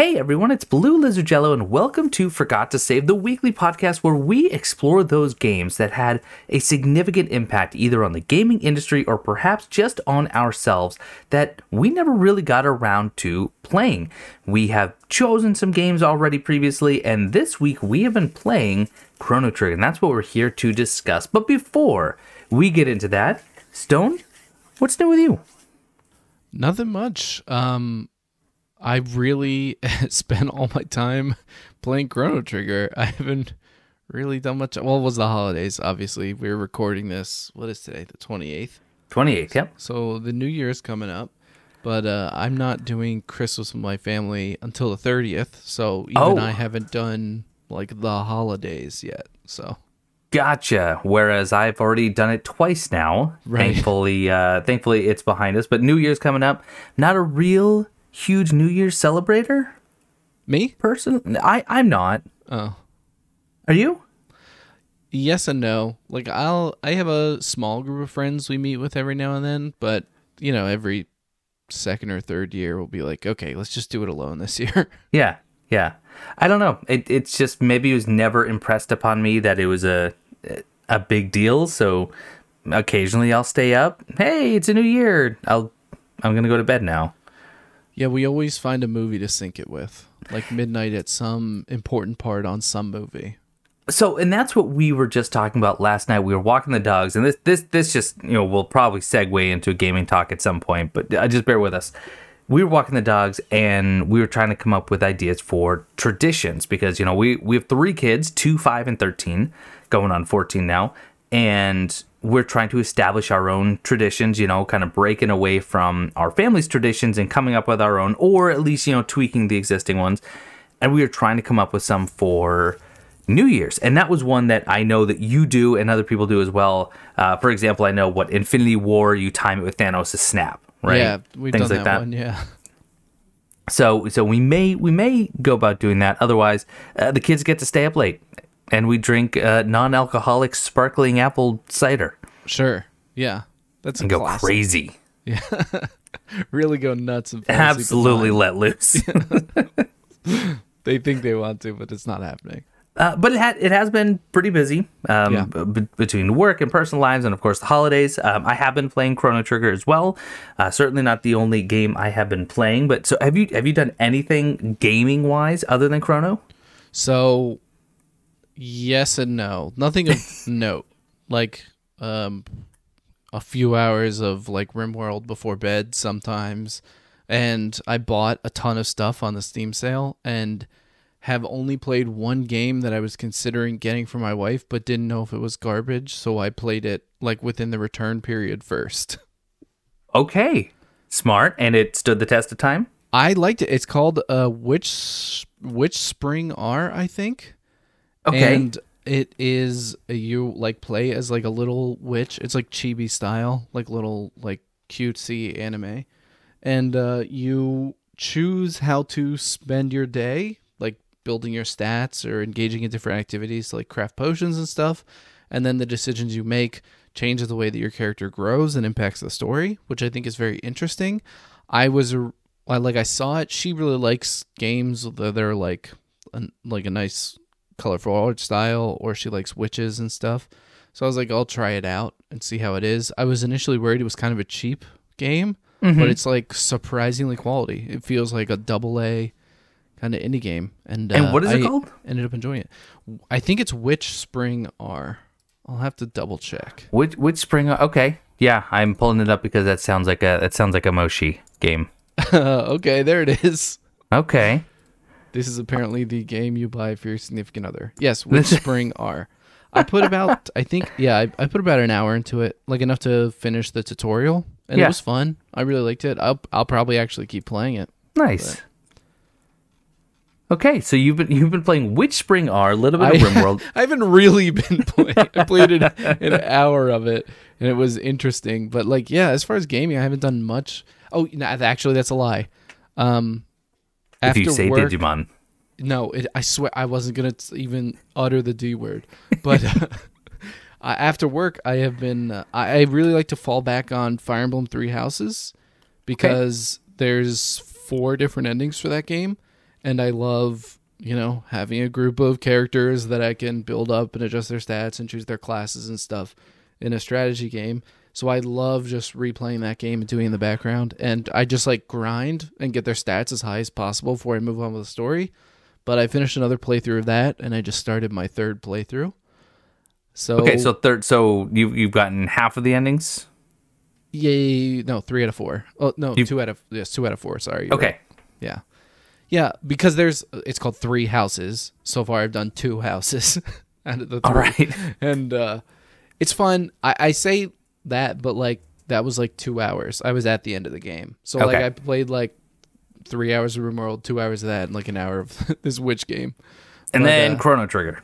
Hey everyone, it's Blue Lizard Jello, and welcome to Forgot to Save, the weekly podcast where we explore those games that had a significant impact either on the gaming industry or perhaps just on ourselves that we never really got around to playing. We have chosen some games already previously, and this week we have been playing Chrono Trigger, and that's what we're here to discuss. But before we get into that, Stone, what's new with you? Nothing much. Um, I really spent all my time playing Chrono Trigger. I haven't really done much. Well, it was the holidays, obviously. We are recording this. What is today? The 28th? 28th, yep. So the new year is coming up, but uh, I'm not doing Christmas with my family until the 30th. So even Oh. I haven't done like the holidays yet. So Gotcha. Whereas I've already done it twice now. Right. Thankfully, uh, thankfully it's behind us. But New Year's coming up. Not a real huge New Year's celebrator me? person. I I'm not. Oh. Are you? yes and no. Like I'll I have a small group of friends we meet with every now and then, but you know, every second or third year we'll be like, okay, let's just do it alone this year. Yeah. Yeah. I don't know. It, it's just maybe it was never impressed upon me that it was a a big deal. So occasionally I'll stay up. Hey, it's a new year. I'll I'm gonna go to bed now. Yeah, we always find a movie to sync it with. Like midnight at some important part on some movie. so and that's what we were just talking about last night we were walking the dogs and this this this just you know we'll probably segue into a gaming talk at some point but uh, just bear with us we were walking the dogs and we were trying to come up with ideas for traditions because you know we we have three kids two five and 13 going on 14 now and we're trying to establish our own traditions you know kind of breaking away from our family's traditions and coming up with our own or at least you know tweaking the existing ones and we are trying to come up with some for New Year's, and that was one that I know that you do and other people do as well. Uh, for example, I know what Infinity War, you time it with Thanos' snap, right? Yeah, we've Things done like that, that. one, yeah. So, so we may we may go about doing that. Otherwise, uh, the kids get to stay up late, and we drink uh, non-alcoholic sparkling apple cider Sure. Yeah. That's and go classic. crazy. Yeah. really go nuts and fall asleep at Absolutely let loose. They think they want to, but it's not happening. Uh, but it had it has been pretty busy um, Yeah. b- between work and personal lives, and of course the holidays. Um, I have been playing Chrono Trigger as well. Uh, certainly not the only game I have been playing. But so have you have you done anything gaming wise other than Chrono? So, yes and no. Nothing of note. Like, um, a few hours of like RimWorld before bed sometimes, and I bought a ton of stuff on the Steam sale and have only played one game that I was considering getting for my wife, but didn't know if it was garbage, so I played it like within the return period first. Okay, smart, and it stood the test of time. I liked it. It's called uh, Witch Witch Spring R, I think. Okay, And it is you like play as like a little witch. It's like chibi style, like little like cutesy anime. And uh you choose how to spend your day, like building your stats or engaging in different activities like craft potions and stuff. And then the decisions you make changes the way that your character grows and impacts the story, which I think is very interesting. I was I like I saw it. She really likes games that are like an, like a nice colorful art style or she likes witches and stuff. So I was like, I'll try it out and see how it is. I was initially worried it was kind of a cheap game, Mm-hmm. but it's like surprisingly quality. It feels like a double A kind of indie game. And, and uh, what is it I called? Ended up enjoying it. I think it's Witch Spring R. I'll have to double check. Witch, which spring? Okay, yeah, I'm pulling it up because that sounds like a that sounds like a Moshi game. okay, there it is. Okay, This is apparently the game you buy for your significant other. Yes, Witch Spring R. I put about, I think, yeah, I, I put about an hour into it, like enough to finish the tutorial, and Yeah. it was fun. I really liked it. I'll, I'll probably actually keep playing it. nice. Okay, so you've been you've been playing Witch Spring R, a little bit I, of RimWorld. I haven't really been playing. I played it an hour of it, and it was interesting. But like, yeah, as far as gaming, I haven't done much. Oh, no, actually, that's a lie. Um, if you say work- Digimon. No, it, I swear I wasn't gonna t- even utter the D word. But uh, after work, I have been. Uh, I I really like to fall back on Fire Emblem Three Houses because there's four different endings for that game, and I love you know having a group of characters that I can build up and adjust their stats and choose their classes and stuff in a strategy game. So I love just replaying that game and doing it in the background, and I just like grind and get their stats as high as possible before I move on with the story. But I finished another playthrough of that, and I just started my third playthrough. So Okay, so third, so you you've gotten half of the endings. yay, no, three out of four. Oh no, You- two out of yes, two out of four. Sorry. Okay, right. Yeah. Yeah, because there's it's called three houses. So far I've done two houses out of the three. all right. And uh it's fun. I, I say that, but like that was like two hours. I was at the end of the game. So like I played like three hours of RimWorld, two hours of that, and like an hour of this witch game. And But, then uh, Chrono Trigger.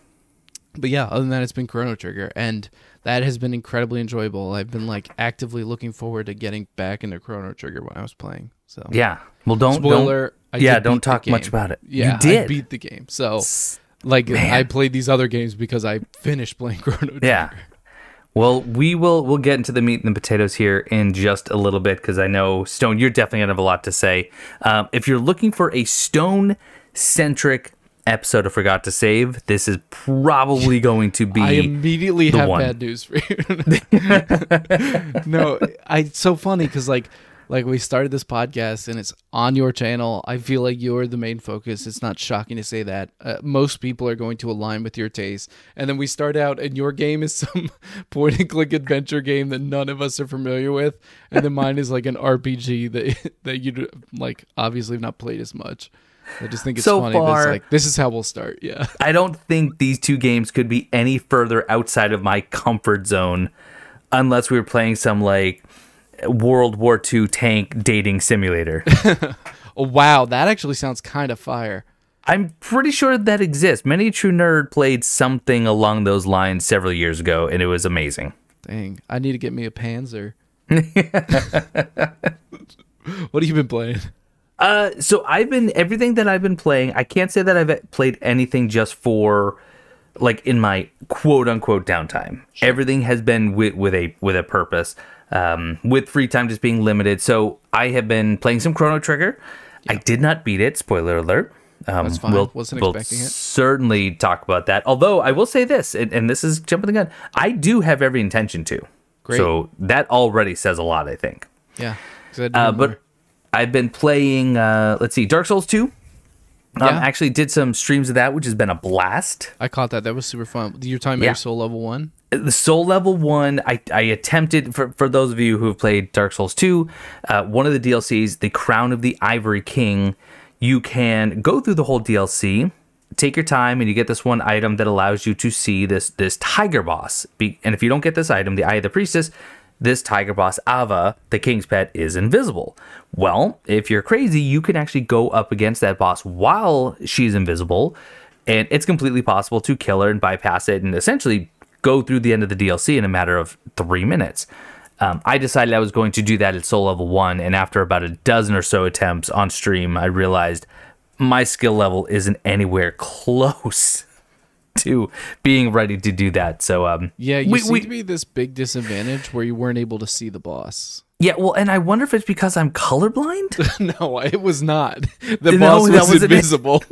but yeah, other than that, it's been Chrono Trigger, and that has been incredibly enjoyable. I've been like actively looking forward to getting back into Chrono Trigger when I was playing. So Yeah. Well, don't spoiler. Don't, yeah, don't talk much about it. Yeah, you did. I beat the game. So like Man. I played these other games because I finished playing Chrono Trigger. Yeah. Well, we will we'll get into the meat and the potatoes here in just a little bit because I know Stone, you're definitely gonna have a lot to say. Um, if you're looking for a Stone centric episode of Forgot to Save, this is probably going to be I immediately have one. bad news for you. no, I it's so funny because like like we started this podcast and it's on your channel. I feel like you're the main focus. It's not shocking to say that. Uh, most people are going to align with your taste, and then we start out and your game is some point and click adventure game that none of us are familiar with, and then mine is like an RPG that that you like obviously have not played as much. I just think it's So funny. far- like this is how we'll start. Yeah. I don't think these two games could be any further outside of my comfort zone unless we were playing some like World War II tank dating simulator. Wow, that actually sounds kind of fire. I'm pretty sure that exists. Many True Nerd played something along those lines several years ago, and it was amazing. Dang, I need to get me a Panzer. what have you been playing? Uh, so I've been everything that I've been playing. I can't say that I've played anything just for like in my quote unquote downtime. Everything has been with with a with a purpose. Um, with free time just being limited. So I have been playing some Chrono Trigger. I did not beat it. Spoiler alert. Um, That's fine. We'll, Wasn't we'll expecting it. certainly talk about that. Although I will say this, and, and this is jumping the gun. I do have every intention to. Great. So that already says a lot. I think. Yeah. Uh, but I've been playing. Uh, let's see, Dark Souls two. Um, Yeah. actually did some streams of that, which has been a blast. I caught that. That was super fun. You're talking about Yeah. your soul level one. The Soul Level one, I, I attempted for for those of you who have played Dark Souls two, uh, one of the DLCs, the Crown of the Ivory King. You can go through the whole DLC, take your time, and you get this one item that allows you to see this this tiger boss. Be, and if you don't get this item, the Eye of the Priestess, this tiger boss Aava, the king's pet, is invisible. Well, if you're crazy, you can actually go up against that boss while she's invisible, and it's completely possible to kill her and bypass it and essentially go through the end of the DLC in a matter of three minutes. Um, I decided I was going to do that at soul level one, and after about a dozen or so attempts on stream, I realized my skill level isn't anywhere close to being ready to do that. So, um, Yeah, you we- seem we- to be this big disadvantage where you weren't able to see the boss. Yeah, well, and I wonder if it's because I'm colorblind. no, it was not. The No, boss was invisible.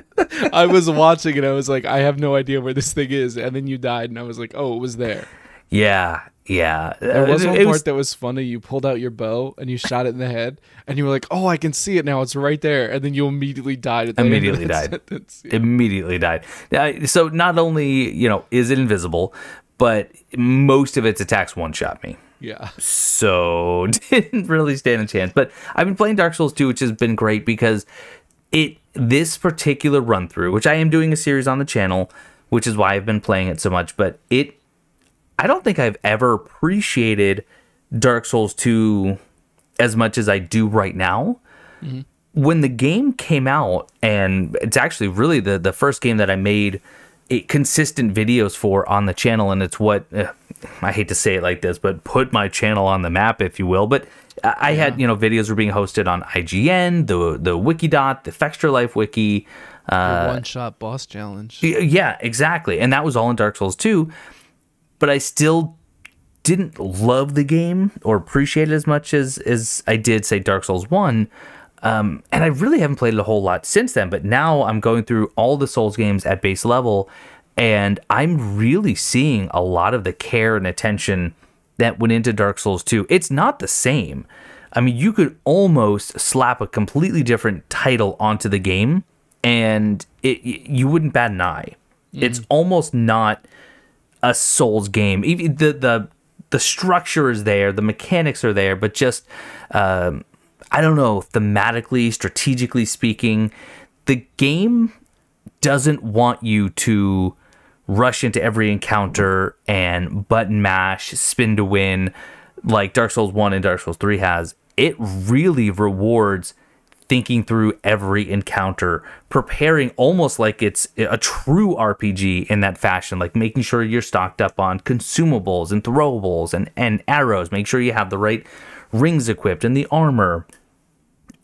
I was watching and I was like, I have no idea where this thing is. And then you died, and I was like, oh, it was there. yeah, yeah. There was one it part that was funny. You pulled out your bow and you shot it in the head, and you were like, "Oh, I can see it now. It's right there." And then you immediately died. At the end of Immediately died. Yeah. immediately died. So not only you know is it invisible, but most of its attacks one shot me. Yeah. So didn't really stand a chance. But I've been playing Dark Souls 2, which has been great because it this particular run through, which I am doing a series on the channel, which is why I've been playing it so much, but it I don't think I've ever appreciated Dark Souls 2 as much as I do right now. When the game came out, and it's actually really the, the first game that I made it, consistent videos for on the channel, and it's what uh, I hate to say it like this, but put my channel on the map, if you will. But I I had, you know, videos were being hosted on IGN, the the Wikidot, the Fextralife Wiki, one shot boss challenge. Yeah, exactly. And that was all in Dark Souls 2. But I still didn't love the game or appreciate it as much as as I did say Dark Souls 1. Um, and I really haven't played it a whole lot since then, but now I'm going through all the Souls games at base level, and I'm really seeing a lot of the care and attention that went into Dark Souls 2. It's not the same. I mean, you could almost slap a completely different title onto the game, and it you wouldn't bat an eye. It's almost not a Souls game. The the the structure is there, the mechanics are there, but just um, I don't know, thematically, strategically speaking, the game doesn't want you to rush into every encounter and button mash, spin to win, like Dark Souls 1 and Dark Souls 3 has. It really rewards thinking through every encounter, preparing almost like it's a true RPG in that fashion, like making sure you're stocked up on consumables and throwables and, and arrows, make sure you have the right rings equipped and the armor.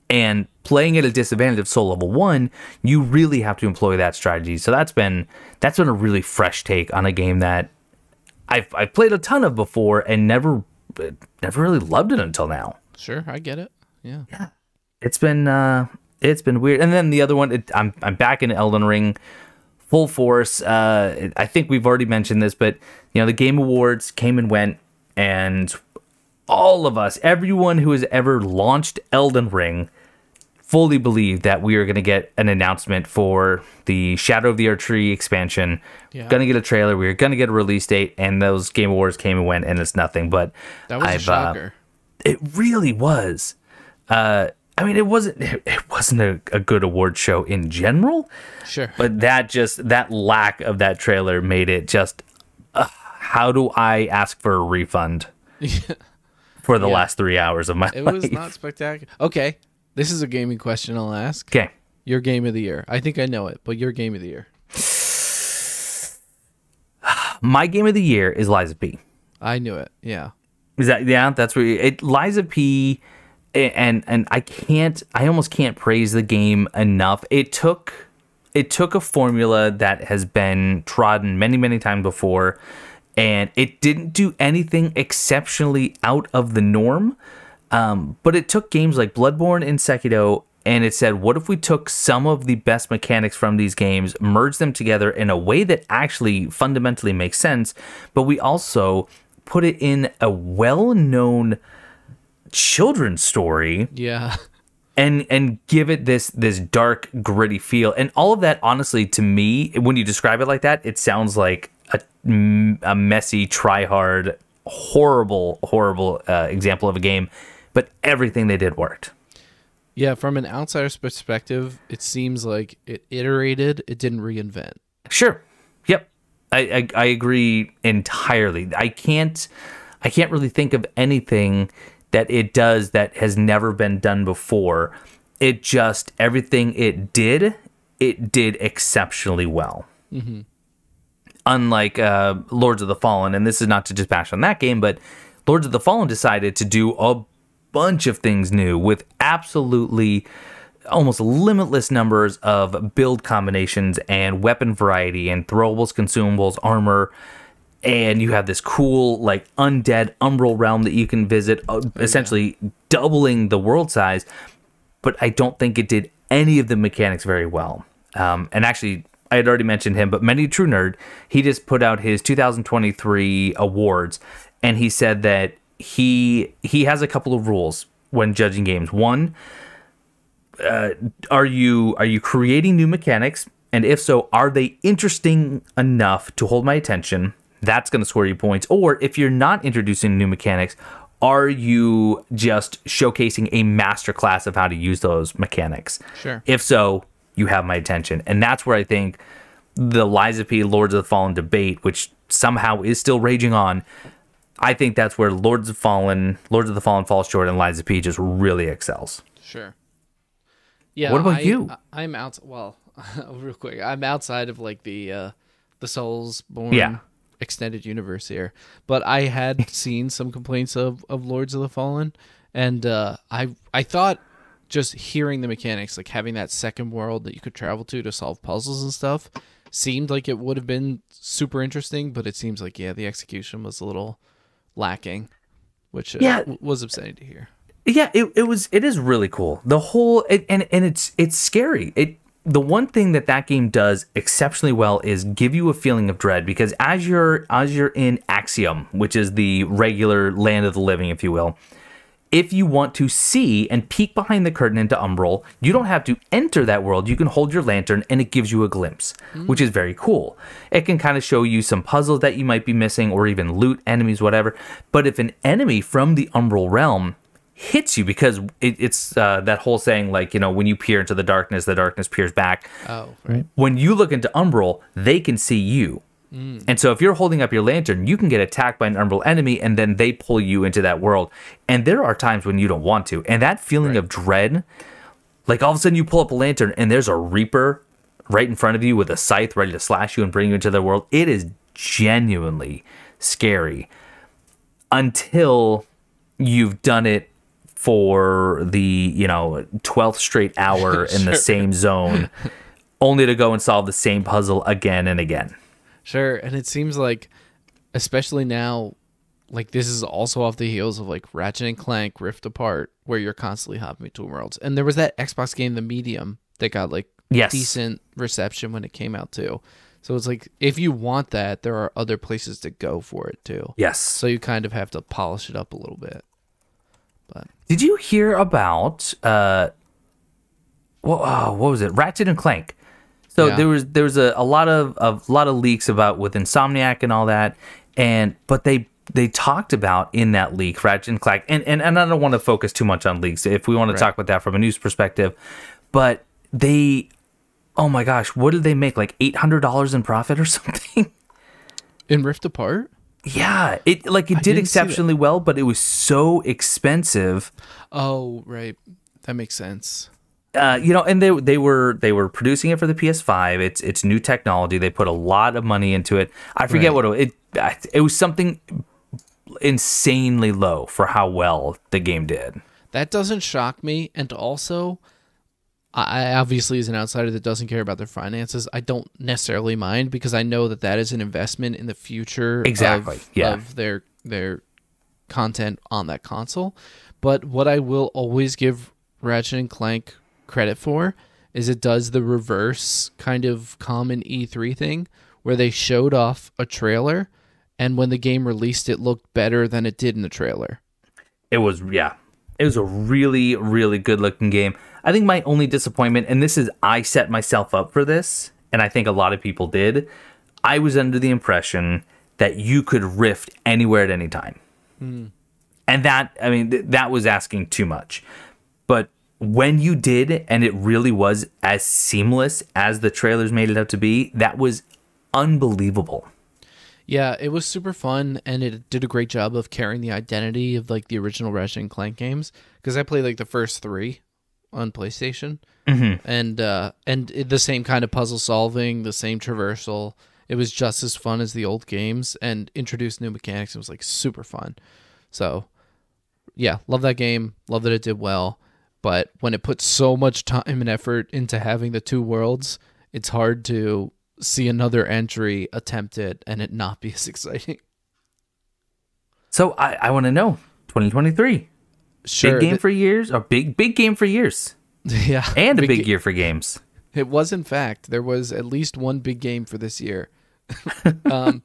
And playing at a disadvantage of soul level one, you really have to employ that strategy. So that's been that's been a really fresh take on a game that I've I've played a ton of before and never never really loved it until now. Sure, I get it. Yeah. Yeah. It's been uh it's been weird. And then the other one, it, I'm I'm back in Elden Ring full force. Uh I think we've already mentioned this, but you know, the Game Awards came and went and all of us, everyone who has ever launched Elden Ring fully believe that we are going to get an announcement for the Shadow of the Erdtree expansion. Yeah. Going to get a trailer. We are going to get a release date, and those Game Awards came and went, and it's nothing. But That was a I've, uh, shocker. it really was. Uh, I mean, it wasn't. It wasn't a, a good award show in general, sure. but that just that lack of that trailer made it just. Uh, how do I ask for a refund for the Yeah. last three hours of my it life? was not spectacular. Okay. This is a gaming question I'll ask. okay. Your game of the year. I think I know it, but your game of the year. My game of the year is Lies of P. I knew it. Yeah. Is that yeah? That's where you- it Lies of P. And and I can't. I almost can't praise the game enough. It took it took a formula that has been trodden many many times before, and it didn't do anything exceptionally out of the norm. Um, but it took games like Bloodborne and Sekiro and it said, what if we took some of the best mechanics from these games, merged them together in a way that actually fundamentally makes sense, but we also put it in a well known children's story Yeah. and and give it this this dark gritty feel and all of that honestly to me when you describe it like that it sounds like a, a messy try hard horrible horrible uh, example of a game but everything they did worked Yeah, from an outsider's perspective, it seems like it iterated, it didn't reinvent. Sure. Yep. I, I I agree entirely. I can't I can't really think of anything that it does that has never been done before. It just everything it did, it did exceptionally well. Unlike uh, Lords of the Fallen, and this is not to just bash on that game, but Lords of the Fallen decided to do a bunch of things new with absolutely almost limitless numbers of build combinations and weapon variety and throwables, consumables, armor. And you have this cool, like, undead umbral realm that you can visit, uh, essentially doubling the world size. But I don't think it did any of the mechanics very well. Um, and actually, I had already mentioned him, but Many True Nerd, he just put out his 2023 awards, and he said that he he has a couple of rules when judging games. One, uh, are you are you creating new mechanics? And if so are they interesting enough to hold my attention? That's going to score you points. Or if you're not introducing new mechanics are you just showcasing a master class of how to use those mechanics? Sure. if so you have my attention. And that's where i think the lies of p lords of the fallen debate which somehow is still raging on i think that's where lords of fallen lords of the fallen falls short and lies of p just really excels Sure. Yeah. What about I, you? I- I'm out. Well, real quick, I'm outside of like the uh, the Souls Born Yeah. extended universe here, but I had seen some complaints of of Lords of the Fallen, and uh, I I thought just hearing the mechanics, like having that second world that you could travel to to solve puzzles and stuff, seemed like it would have been super interesting. But it seems like yeah, the execution was a little lacking, which uh, Yeah. was upsetting to hear. Yeah, it, it was it is really cool. The whole it, and and it's it's scary. It the one thing that that game does exceptionally well is give you a feeling of dread because as you're as you're in Axiom, which is the regular land of the living, if you will, if you want to see and peek behind the curtain into Umbral, you don't have to enter that world. You can hold your lantern and it gives you a glimpse, mm. which is very cool. It can kind of show you some puzzles that you might be missing or even loot enemies, whatever. But if an enemy from the Umbral realm hits you because it, it's uh, that whole saying like you know when you peer into the darkness the darkness peers back oh right when you look into umbral they can see you mm. and so if you're holding up your lantern you can get attacked by an umbral enemy and then they pull you into that world. And there are times when you don't want to. And that feeling right. of dread like all of a sudden you pull up a lantern and there's a reaper right in front of you with a scythe ready to slash you and bring you into the world. It is genuinely scary until you've done it for the you know 12th straight hour in the same zone only to go and solve the same puzzle again and again sure and it seems like especially now like this is also off the heels of like ratchet and clank rift apart where you're constantly hopping between worlds and there was that xbox game the medium that got like yes. decent reception when it came out too so it's like if you want that there are other places to go for it too yes so you kind of have to polish it up a little bit but did you hear about uh, what, oh, what was it? Ratchet and Clank. So yeah. there was there was a, a lot of a lot of leaks about with Insomniac and all that, and but they they talked about in that leak Ratchet and Clank, and and, and I don't want to focus too much on leaks if we want to right. talk about that from a news perspective, but they, oh my gosh, what did they make like eight hundred dollars in profit or something? In Rift Apart. Yeah, it like it I did exceptionally well, but it was so expensive. Oh, right. That makes sense. Uh, you know, and they they were they were producing it for the PS5. It's it's new technology. They put a lot of money into it. I forget right. what it, it it was something insanely low for how well the game did. That doesn't shock me, and also I obviously, as an outsider that doesn't care about their finances, I don't necessarily mind because I know that that is an investment in the future exactly of, yeah. of their their content on that console. But what I will always give Ratchet and Clank credit for is it does the reverse kind of common E3 thing where they showed off a trailer and when the game released it looked better than it did in the trailer. It was yeah. It was a really really good looking game. I think my only disappointment, and this is I set myself up for this, and I think a lot of people did. I was under the impression that you could rift anywhere at any time. Mm. And that, I mean, th- that was asking too much. But when you did, and it really was as seamless as the trailers made it out to be, that was unbelievable. Yeah, it was super fun, and it did a great job of carrying the identity of like the original Ratchet and Clank games. Because I played like the first three, on PlayStation, mm-hmm. and uh, and the same kind of puzzle solving, the same traversal. It was just as fun as the old games, and introduced new mechanics. It was like super fun. So, yeah, love that game. Love that it did well. But when it puts so much time and effort into having the two worlds, it's hard to see another entry attempt it and it not be as exciting. So I, I want to know 2023. Sure. Big game for years, or big big game for years. Yeah, and a big, big year for games. It was, in fact, there was at least one big game for this year. um,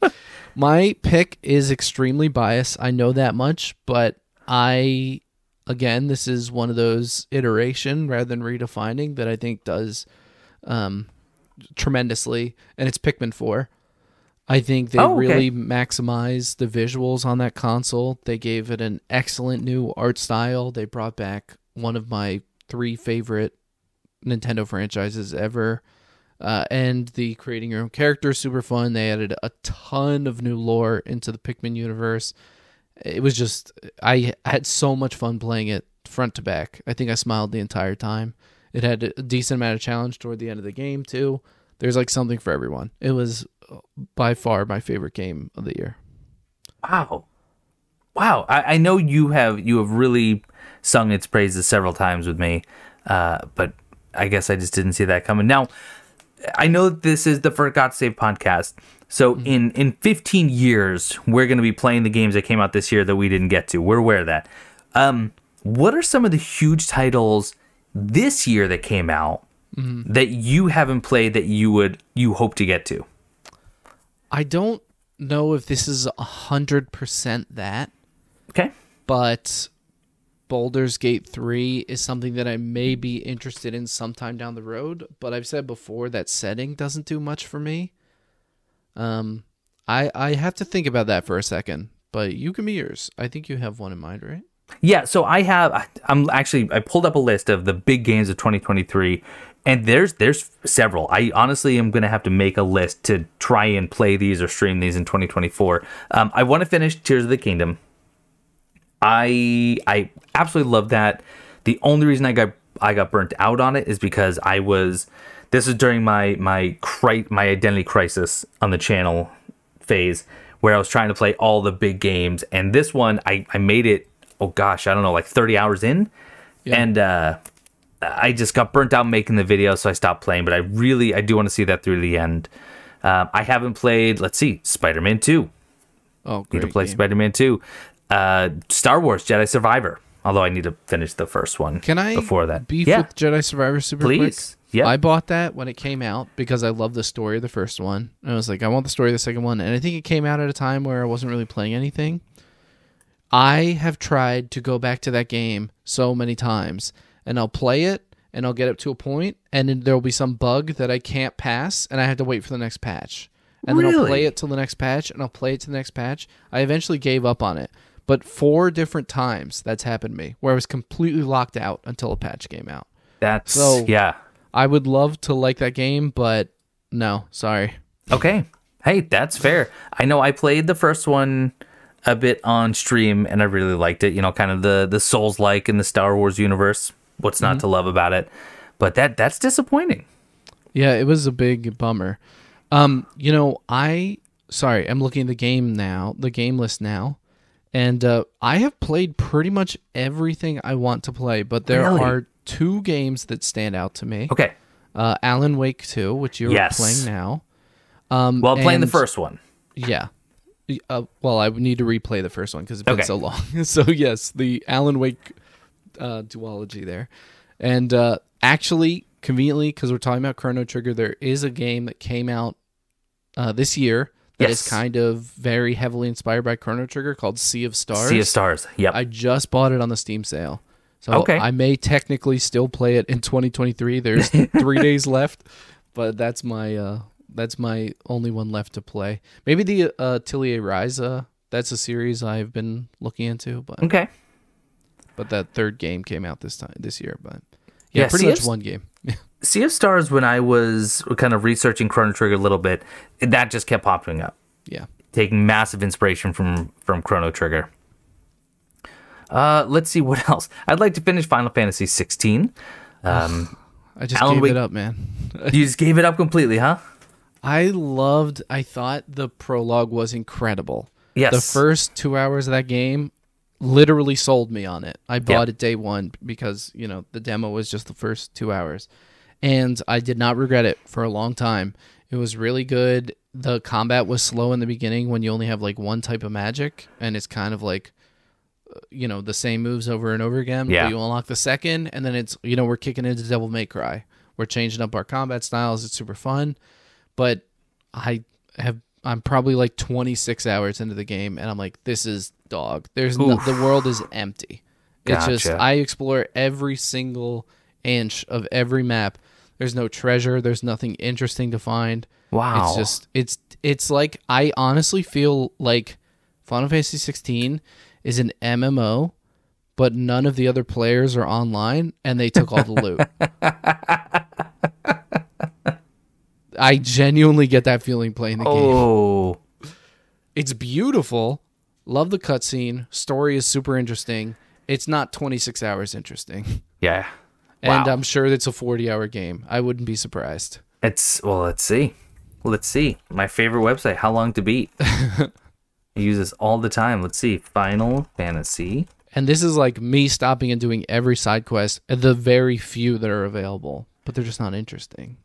my pick is extremely biased. I know that much, but I, again, this is one of those iteration rather than redefining that I think does um, tremendously, and it's Pikmin Four. I think they oh, okay. really maximized the visuals on that console. They gave it an excellent new art style. They brought back one of my three favorite Nintendo franchises ever. Uh, and the creating your own character is super fun. They added a ton of new lore into the Pikmin universe. It was just, I had so much fun playing it front to back. I think I smiled the entire time. It had a decent amount of challenge toward the end of the game, too. There's like something for everyone. It was by far my favorite game of the year. Wow, wow! I, I know you have you have really sung its praises several times with me, uh, but I guess I just didn't see that coming. Now, I know this is the Forgot Save podcast. So mm-hmm. in in 15 years, we're going to be playing the games that came out this year that we didn't get to. We're aware of that. Um, what are some of the huge titles this year that came out that you haven't played that you would you hope to get to? I don't know if this is a hundred percent that, Okay. but Baldur's Gate 3 is something that I may be interested in sometime down the road, but I've said before that setting doesn't do much for me. Um I I have to think about that for a second, but you can be yours. I think you have one in mind, right? Yeah, so I have I'm actually I pulled up a list of the big games of 2023 and there's there's several. I honestly am to have to make a list to try and play these or stream these in 2024. Um, I want to finish Tears of the Kingdom. I I absolutely love that. The only reason I got I got burnt out on it is because I was this is during my my cri- my identity crisis on the channel phase where I was trying to play all the big games and this one I I made it oh gosh I don't know like 30 hours in and uh I just got burnt out making the video so I stopped playing but I really I do want to see that through the end. Um, I haven't played let's see Spider-Man 2 Oh, need to play game. Spider-Man 2. Uh, Star Wars Jedi Survivor. Although I need to finish the first one. Can I before that? beef yeah, with Jedi Survivor super please. quick? Yeah, I bought that when it came out because I love the story of the first one. And I was like, I want the story of the second one. And I think it came out at a time where I wasn't really playing anything. I have tried to go back to that game so many times, and I'll play it and I'll get up to a point, and then there'll be some bug that I can't pass, and I have to wait for the next patch. And then I'll play it till the next patch, and I'll play it to the next patch. I eventually gave up on it. But four different times that's happened to me where I was completely locked out until a patch came out. that's so- yeah. I would love to like that game, but no, sorry. Okay, hey, that's fair. I know I played the first one a bit on stream, and I really liked it. You know, kind of the the Souls like in the Star Wars universe. What's Mm-hmm. not to love about it? But that that's disappointing. Yeah, it was a big bummer. Um, you know, I sorry, I'm looking at the game now, the game list now, and uh, I have played pretty much everything I want to play, but there Really? are two games that stand out to me. Okay, Uh, Alan Wake 2, which you're Yes. playing now. Um, well, playing the first one. Yeah. Uh, well, I need to replay the first one because it's been Okay. so long. so yes, the Alan Wake uh, duology there, and uh, actually, conveniently, because we're talking about Chrono Trigger, there is a game that came out uh, this year that is Yes. kind of very heavily inspired by Chrono Trigger called Sea of Stars. Sea of Stars. Yep. I just bought it on the Steam sale. So Okay. I may technically still play it in 2023. There's 3 days left, but that's my uh that's my only one left to play. Maybe the uh Tillier uh that's a series I've been looking into, but okay. but that third game came out this time this year, but yeah, Yeah, pretty much one game. Sea of Stars, when I was kind of researching Chrono Trigger a little bit, that just kept popping up, yeah. taking massive inspiration from from Chrono Trigger. Uh, let's see what else. I'd like to finish Final Fantasy 16. Um, I just Alan gave Wake- it up, man. you just gave it up completely, huh? I loved I thought the prologue was incredible. Yes. The first two hours of that game literally sold me on it. I bought it day one because, you know, the demo was just the first two hours. And I did not regret it for a long time. It was really good. The combat was slow in the beginning when you only have like one type of magic and it's kind of like you know the same moves over and over again. Yeah. But you unlock the second, and then it's you know we're kicking into Devil May Cry. We're changing up our combat styles. It's super fun, but I have I'm probably like 26 hours into the game, and I'm like, this is dog. There's no, the world is empty. It's just I explore every single inch of every map. There's no treasure. There's nothing interesting to find. Wow. It's just it's it's like I honestly feel like Final Fantasy 16 is an MMO, but none of the other players are online, and they took all the loot. I genuinely get that feeling playing the game. oh, It's beautiful. Love the cutscene. Story is super interesting. It's not 26 hours interesting. yeah. And Wow. I'm sure it's a 40 hour game. I wouldn't be surprised. It's well. Let's see. Let's see. My favorite website. How long to beat? I use this all the time. Let's see. Final Fantasy. And this is like me stopping and doing every side quest, the very few that are available, but they're just not interesting.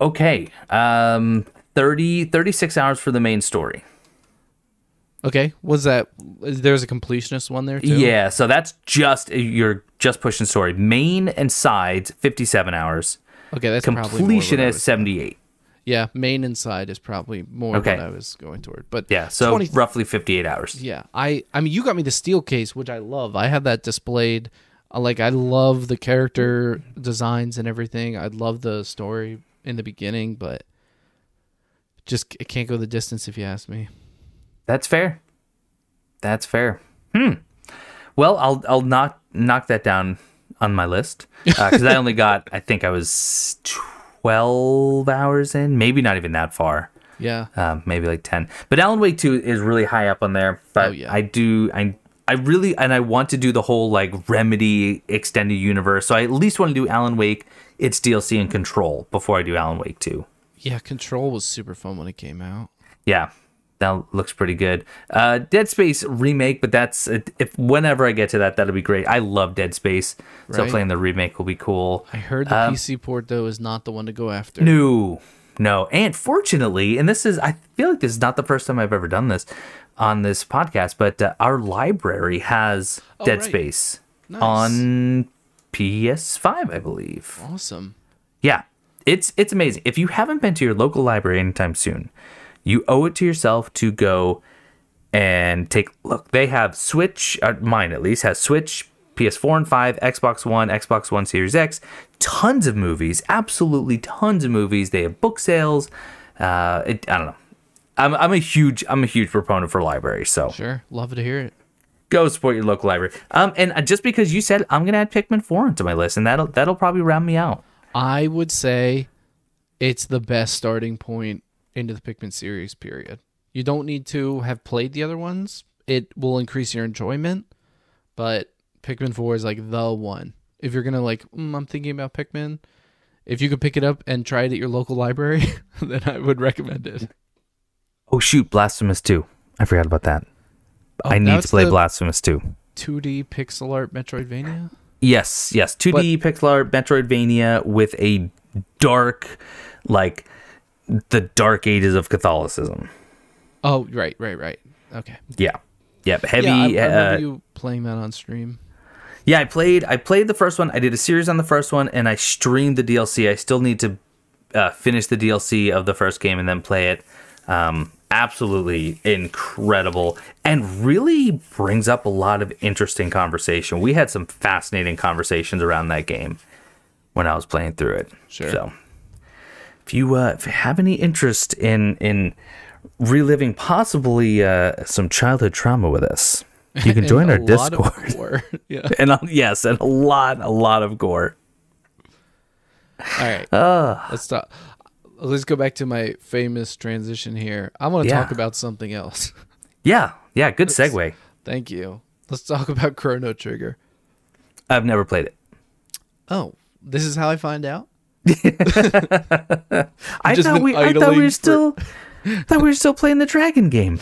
Okay. Um, 30, 36 hours for the main story. Okay, was that? There's a completionist one there too. Yeah, so that's just you're just pushing story. Main and sides, fifty-seven hours. Okay, that's probably more what I Completionist, was- seventy-eight. Yeah, main inside is probably more Okay. what I was going toward. But Yeah, so 20 roughly fifty-eight hours. Yeah, I I mean you got me the steel case, which I love. I have that displayed. Uh, Like I love the character designs and everything. I love the story in the beginning, but just it can't go the distance if you ask me. That's fair. That's fair. Hmm. Well, I'll I'll knock knock that down on my list because I only got I think I was twelve hours in, maybe not even that far. Yeah. um, maybe like 10 but alan wake 2 is really high up on there but Oh, yeah. i do i i really and i want to do the whole like remedy extended universe so i at least want to do alan wake its dlc and control before i do alan wake 2 Yeah, Control was super fun when it came out. yeah that looks pretty good uh dead space remake but that's if whenever i get to that that'll be great i love dead space so playing the remake will be cool I heard the PC port though is not the one to go after. No, no. And fortunately, and this is, I feel like this is not the first time I've ever done this on this podcast, but uh, our library has Dead right. Space Nice. on PS5, I believe. Awesome. Yeah, it's it's amazing. If you haven't been to your local library anytime soon, you owe it to yourself to go and take look. They have Switch, uh, mine at least has Switch, PS4 and 5, Xbox One, Xbox One Series X, tons of movies, absolutely tons of movies. They have book sales. Uh, it, I don't know. I'm I'm a huge I'm a huge proponent for libraries, so Sure. Love to hear it. go support your local library. Um, and uh, just because you said, I'm gonna add Pikmin 4 into my list, and that'll that'll probably round me out. I would say it's the best starting point into the Pikmin series, period. You don't need to have played the other ones. It will increase your enjoyment, but Pikmin 4 is like the one. If you're going to like, mm, I'm thinking about Pikmin, if you could pick it up and try it at your local library, then I would recommend it. Oh shoot, Blasphemous 2. I forgot about that. Oh, I need to play Blasphemous 2. 2D pixel art Metroidvania. Yes, yes. 2D pixel art Metroidvania with a dark, like, the dark ages of Catholicism. Oh, right, right, right. Okay. Yeah. Yep. Heavy. yeah, I, I remember uh, you playing that on stream. yeah, I played. I played the first one. I did a series on the first one, and I streamed the DLC. I still need to uh, finish the DLC of the first game and then play it. Um, absolutely incredible, and really brings up a lot of interesting conversation. We had some fascinating conversations around that game when I was playing through it. Sure. So, if you uh, if you have any interest in in reliving possibly uh, some childhood trauma with us, you can join our Discord. yeah. and uh, yes, and a lot, a lot of gore. All right. Ah. Let's talk. Let's go back to my famous transition here. I want to Yeah. talk about something else. Yeah, yeah, good segue. Thank you. Let's talk about Chrono Trigger. I've never played it. Oh, this is how I find out. I thought we, I thought we were for- still, thought we were still playing the dragon game.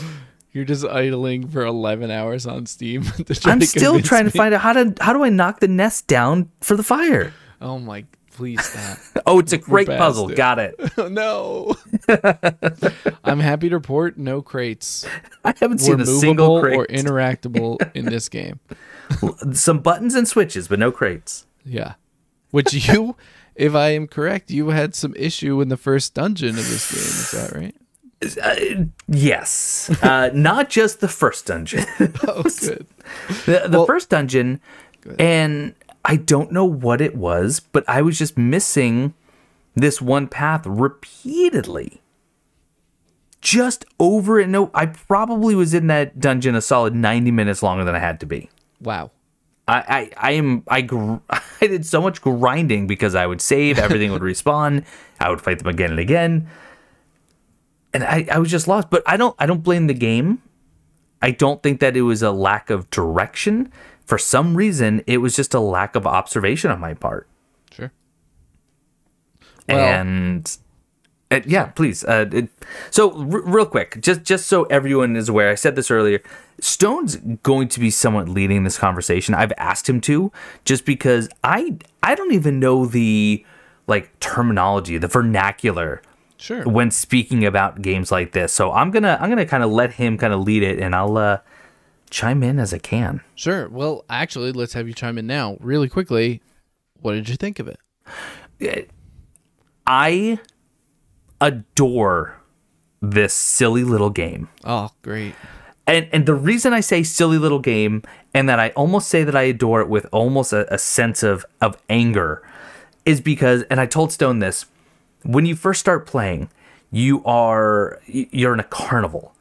You're just idling for 11 hours on Steam. I'm still trying to find out how to how do I knock the nest down for the fire. Oh my! Please stop. Oh, it's a great puzzle. it. Got it. oh no. I'm happy to report no crates I haven't seen a single crate. or interactable in this game. Some buttons and switches, but no crates. Yeah. Which you, if I am correct, you had some issue in the first dungeon of this game. Is that right? Uh, yes, uh, not just the first dungeon. Oh, good. the the Well- first dungeon, and I don't know what it was, but I was just missing this one path repeatedly. Just over and no, I probably was in that dungeon a solid ninety minutes longer than I had to be. Wow. I, I, I am I gr- I did so much grinding because I would save, everything would respawn, I would fight them again and again, and I, I was just lost. But I don't I don't blame the game. I don't think that it was a lack of direction. For some reason, it was just a lack of observation on my part. Sure. Well- and uh, yeah, please. Uh, it, so r- real quick, just just so everyone is aware, I said this earlier. Stone's going to be somewhat leading this conversation. I've asked him to, just because I I don't even know the like terminology, the vernacular Sure. when speaking about games like this. So I'm gonna I'm gonna kind of let him kind of lead it, and I'll uh, chime in as I can. Sure. Well, actually, let's have you chime in now, really quickly. What did you think of it? I adore this silly little game. Oh, great. and and the reason I say silly little game and that I almost say that I adore it with almost a, a sense of of anger is because and I told Stone this when you first start playing you are you're in a carnival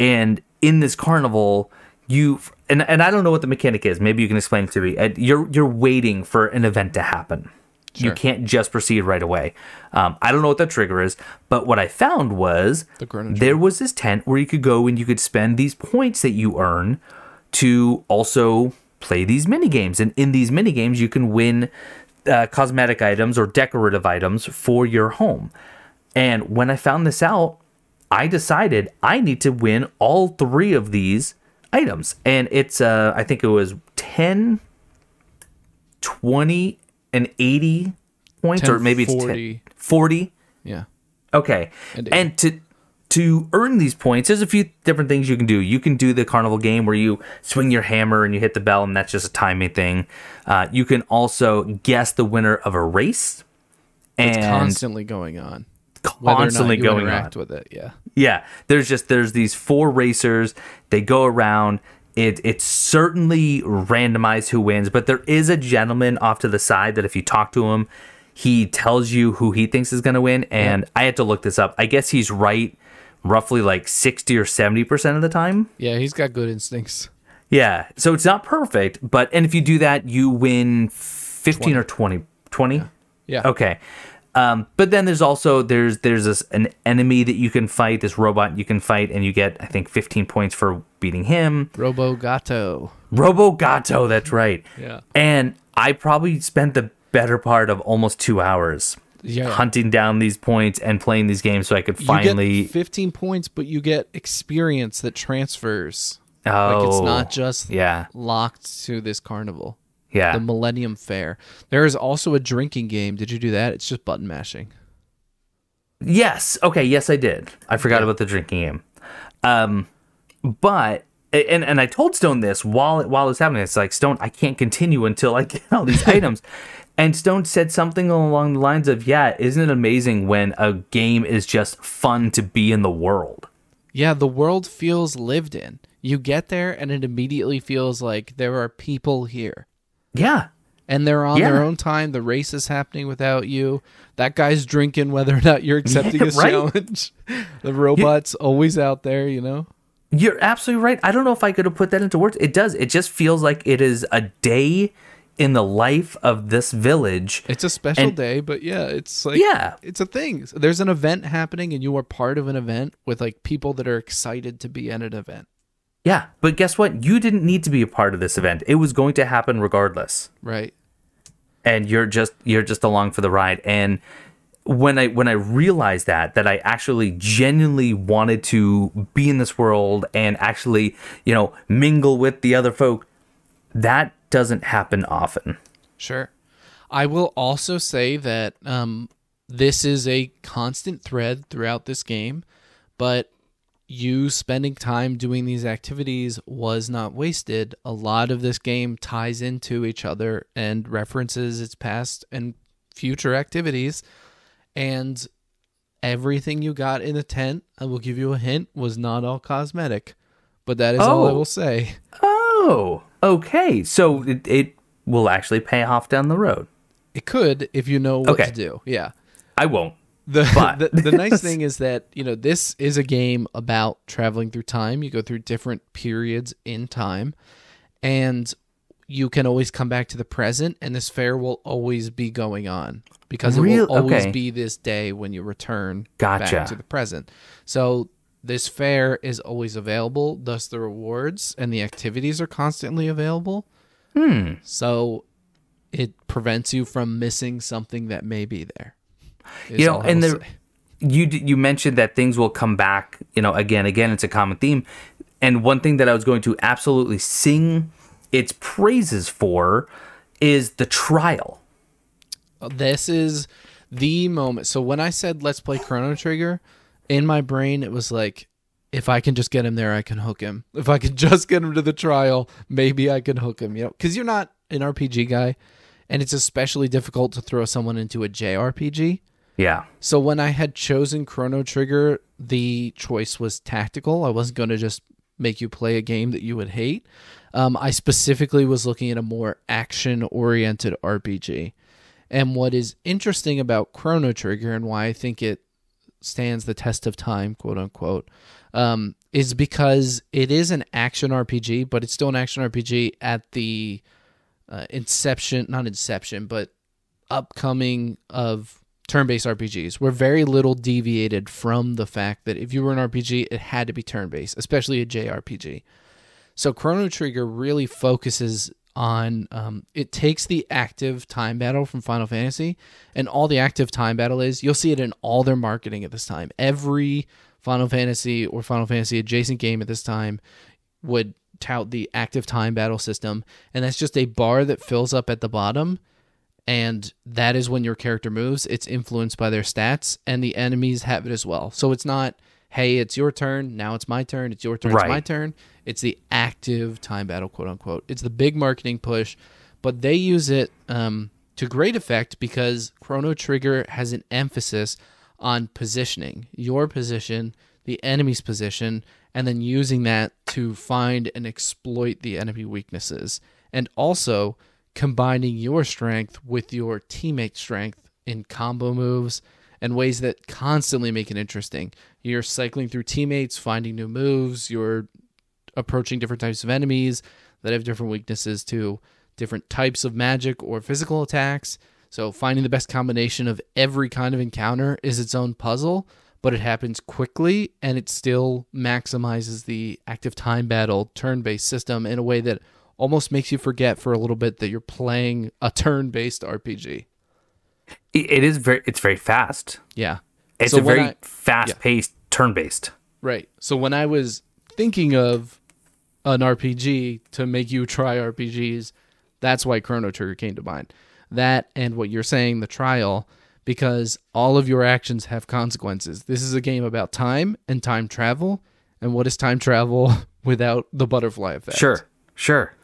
and in this carnival you and, and I don't know what the mechanic is maybe you can explain it to me you're you're waiting for an event to happen you can't just proceed right away. Um, I don't know what the trigger is but what I found was The there was this tent where you could go and you could spend these points that you earn to also play these mini games and in these mini games you can win uh, cosmetic items or decorative items for your home. And when i found this out i decided i need to win all three of these items. And it's uh i think it was 10 20 and 80 points 10, or maybe it's 40. 10, 40 Yeah. Okay. And And, to to earn these points, there's a few different things you can do. You can do the carnival game where you swing your hammer and you hit the bell, and that's just a timing thing. Uh, you can also guess the winner of a race, It's constantly going on. Constantly going on. with it. Yeah. Yeah, there's just there's these four racers. They go around. It it's certainly randomized who wins, but there is a gentleman off to the side that if you talk to him, he tells you who he thinks is going to win. And I had to look this up. I guess he's right, roughly like sixty or seventy percent of the time. Yeah, he's got good instincts. Yeah, so it's not perfect, but and if you do that, you win fifteen or 20. 20? Yeah. Okay. Um, but then there's also there's there's this an enemy that you can fight, this robot you can fight, and you get I think 15 points for beating him. Robo Gato. Robo Gato, that's right. Yeah. And I probably spent the better part of almost two hours Yeah. hunting down these points and playing these games so I could You finally. get 15 points, but you get experience that transfers. oh, Like it's not just yeah, locked to this carnival. Yeah. The Millennium Fair. There is also a drinking game. Did you do that? It's just button mashing. Yes. Okay. Yes, I did. I forgot about the drinking game. Um, but and and I told Stone this while while it was happening. It's like Stone, I can't continue until I get all these items. And Stone said something along the lines of, "Yeah, isn't it amazing when a game is just fun to be in the world?" Yeah, the world feels lived in. You get there and it immediately feels like there are people here. Yeah. And they're on Yeah. their own time. The race is happening without you. That guy's drinking whether or not you're accepting Yeah, his right? challenge. The robot's always out there, you know? You're absolutely right. I don't know if I could have put that into words. It does. It just feels like it is a day in the life of this village. It's a special And- day, but yeah, it's like Yeah. it's a thing. There's an event happening and you are part of an event with like people that are excited to be at an event. Yeah, but guess what? You didn't need to be a part of this event. It was going to happen regardless. Right. And you're just you're just along for the ride. And when I when I realized that that I actually genuinely wanted to be in this world and actually, you know, mingle with the other folk, that doesn't happen often. Sure. I will also say that um, this is a constant thread throughout this game, but you spending time doing these activities was not wasted. A lot of this game ties into each other and references its past and future activities. And everything you got in the tent, I will give you a hint, was not all cosmetic. But that is all I Oh. will say. Oh, okay. So it, it will actually pay off down the road. It could if you know what Okay. to do. Yeah. I won't. The, But- the the nice thing is that you know this is a game about traveling through time. You go through different periods in time, and you can always come back to the present. And this fair will always be going on because it Real- will always okay. be this day when you return Gotcha. back to the present. So this fair is always available. Thus, the rewards and the activities are constantly available. Hmm. So it prevents you from missing something that may be there. You know, and the you you mentioned that things will come back. You know, again, again, it's a common theme. And one thing that I was going to absolutely sing its praises for is the trial. Uh, this is the moment. So when I said let's play Chrono Trigger, in my brain it was like if I can just get him there, I can hook him. If I can just get him to the trial, maybe I can hook him. You know, because you're not an RPG guy, and it's especially difficult to throw someone into a JRPG. Yeah. So when I had chosen Chrono Trigger, the choice was tactical. I wasn't going to just make you play a game that you would hate. Um, I specifically was looking at a more action oriented RPG. And what is interesting about Chrono Trigger and why I think it stands the test of time, quote unquote, um, is because it is an action RPG, but it's still an action RPG at the uh, inception, not inception, but upcoming of turn-based RPGs. We're very little deviated from the fact that if you were an RPG, it had to be turn-based, especially a JRPG. So Chrono Trigger really focuses on um, it takes the active time battle from Final Fantasy, and all the active time battle is you'll see it in all their marketing at this time. Every Final Fantasy or Final Fantasy adjacent game at this time would tout the active time battle system, and that's just a bar that fills up at the bottom and that is when your character moves. It's influenced by their stats, and the enemies have it as well. So it's not, hey, it's your turn, now it's my turn, it's your turn, Right. it's my turn. It's the active time battle, quote unquote. It's the big marketing push, but they use it um, to great effect because Chrono Trigger has an emphasis on positioning your position, the enemy's position, and then using that to find and exploit the enemy weaknesses. And also combining your strength with your teammate's strength in combo moves and ways that constantly make it interesting. You're cycling through teammates, finding new moves, you're approaching different types of enemies that have different weaknesses to different types of magic or physical attacks. So finding the best combination of every kind of encounter is its own puzzle, but it happens quickly and it still maximizes the active time battle turn-based system in a way that almost makes you forget for a little bit that you're playing a turn-based RPG. It- it is very. It's very fast. Yeah. It's So a very I- fast-paced, turn-based. Right. So when I was thinking of an RPG to make you try RPGs, that's why Chrono Trigger came to mind. That and what you're saying, the trial, because all of your actions have consequences. This is a game about time and time travel. And what is time travel without the butterfly effect? Sure. Sure.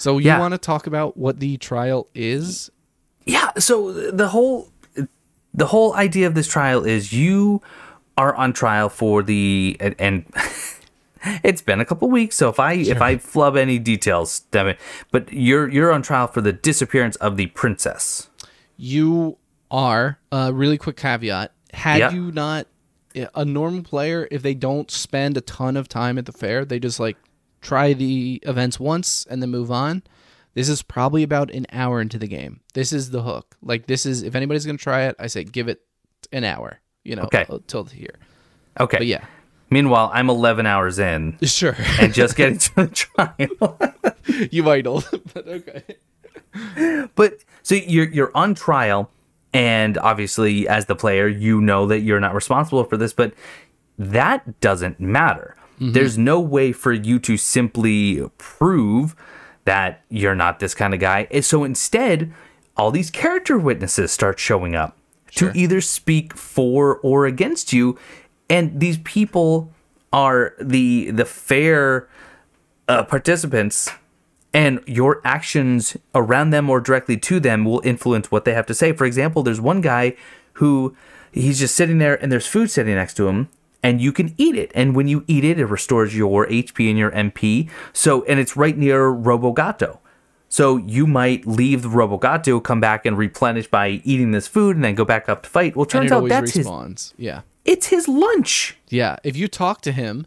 So you Yeah. want to talk about what the trial is? Yeah. So the whole the whole idea of this trial is you are on trial for the and, and it's been a couple weeks. So if I if I flub any details, damn it. But you're you're on trial for the disappearance of the princess. you are a really quick caveat had Yeah. you not a normal player if they don't spend a ton of time at the fair they just like try the events once and then move on this is probably about an hour into the game this is the hook like this is if anybody's gonna try it i say give it an hour you know Okay. Uh, till here Okay. but yeah Meanwhile, I'm 11 hours in sure and just getting to the trial. you idle but okay But so you're you're on trial, and obviously, as the player, you know that you're not responsible for this, but that doesn't matter. There's no way for you to simply prove that you're not this kind of guy. And so instead, all these character witnesses start showing up Sure. to either speak for or against you, and these people are the the fair uh, participants and your actions around them or directly to them will influence what they have to say. For example, there's one guy who he's just sitting there and there's food sitting next to him and you can eat it. And when you eat it, it restores your HP and your MP. So, and it's right near Robogato. So you might leave the Robogato, come back and replenish by eating this food and then go back up to fight. Well, turns out that's his, respawns yeah it's his lunch. Yeah, if you talk to him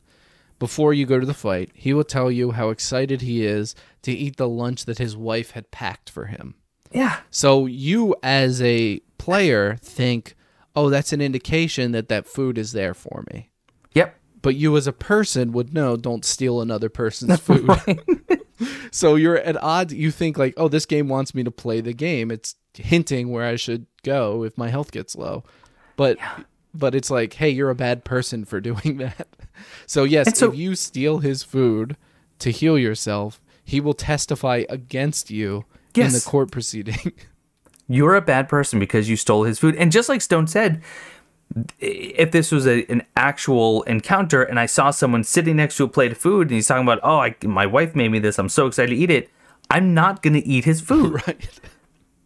before you go to the fight, he will tell you how excited he is to eat the lunch that his wife had packed for him. Yeah. So you as a player think, "Oh, that's an indication that that food is there for me." Yep. But you as a person would know, don't steal another person's food. so you're at odds. You think like, "Oh, this game wants me to play the game. It's hinting where I should go if my health gets low." But but it's like, "Hey, you're a bad person for doing that." So yes, so- if you steal his food to heal yourself, he will testify against you in the court proceeding. You're a bad person because you stole his food. And just like Stone said, if this was a, an actual encounter and I saw someone sitting next to a plate of food and he's talking about, oh, I, my wife made me this, I'm so excited to eat it, I'm not going to eat his food. Right.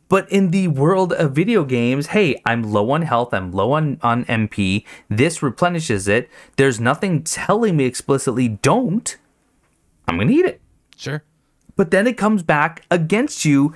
But in the world of video games, hey, I'm low on health, I'm low on, on MP, this replenishes it. There's nothing telling me explicitly don't. I'm going to eat it. Sure. But then it comes back against you.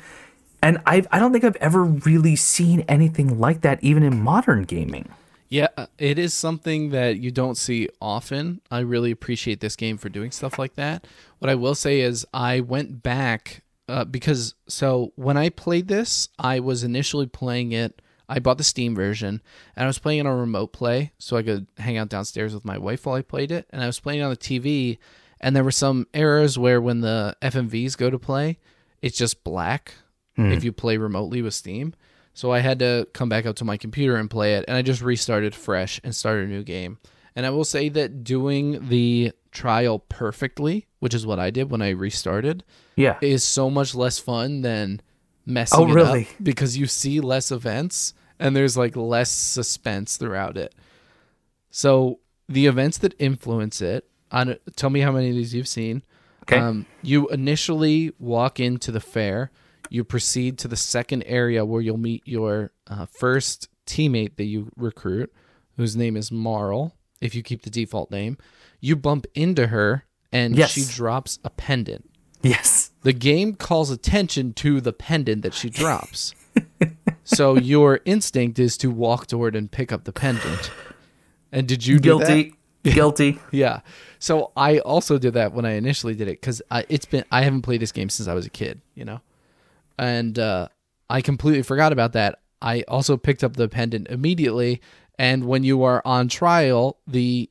And I, I don't think I've ever really seen anything like that, even in modern gaming. Yeah, uh, it is something that you don't see often. I really appreciate this game for doing stuff like that. What I will say is, I went back uh, because so when I played this, I was initially playing it. I bought the Steam version and I was playing it on a remote play so I could hang out downstairs with my wife while I played it. And I was playing on the TV, and there were some errors where when the FMVs go to play, it's just black if you play remotely with Steam. So I had to come back up to my computer and play it, and I just restarted fresh and started a new game. And I will say that doing the trial perfectly, which is what I did when I restarted, Yeah. is so much less fun than messing Oh, it really? up because you see less events and there's like less suspense throughout it. So the events that influence it, on tell me how many of these you've seen. Okay. Um, you initially walk into the fair. You proceed to the second area where you'll meet your uh, first teammate that you recruit, whose name is Marle. If you keep the default name, you bump into her and Yes. she drops a pendant. yes. The game calls attention to the pendant that she drops. so your instinct is to walk toward and pick up the pendant. And did you do that? Guilty. Guilty. Yeah. So I also did that when I initially did it because it's been I haven't played this game since I was a kid, you know, and uh, I completely forgot about that. I also picked up the pendant immediately, and when you are on trial, the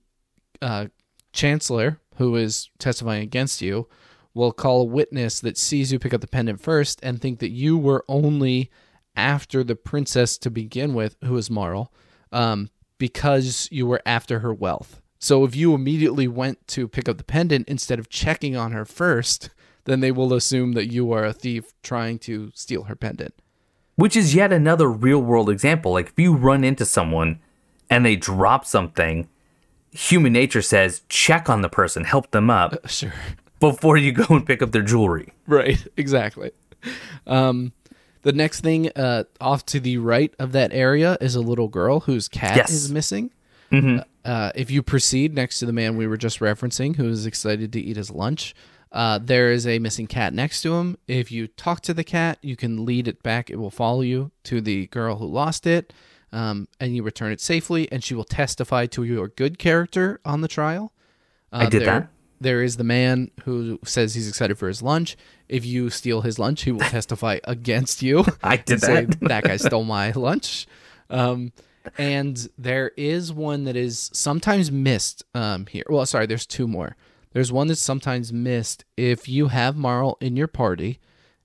uh, chancellor who is testifying against you will call a witness that sees you pick up the pendant first and think that you were only after the princess to begin with, who is Marle, um, because you were after her wealth. So if you immediately went to pick up the pendant instead of checking on her first, then they will assume that you are a thief trying to steal her pendant. Which is yet another real world example. Like if you run into someone and they drop something, human nature says check on the person, help them up Sure. before you go and pick up their jewelry. Right, exactly. Um, the next thing uh, off to the right of that area is a little girl whose cat Yes. is missing. Uh, if you proceed next to the man we were just referencing, who is excited to eat his lunch, uh, there is a missing cat next to him. If you talk to the cat, you can lead it back. It will follow you to the girl who lost it, um, and you return it safely, and she will testify to your good character on the trial. Uh, I did there- that. There is the man who says he's excited for his lunch. If you steal his lunch, he will testify against you. I did and say, that. that guy stole my lunch. Um, and there is one that is sometimes missed um, here. Well, sorry, there's two more. There's one that's sometimes missed if you have Marle in your party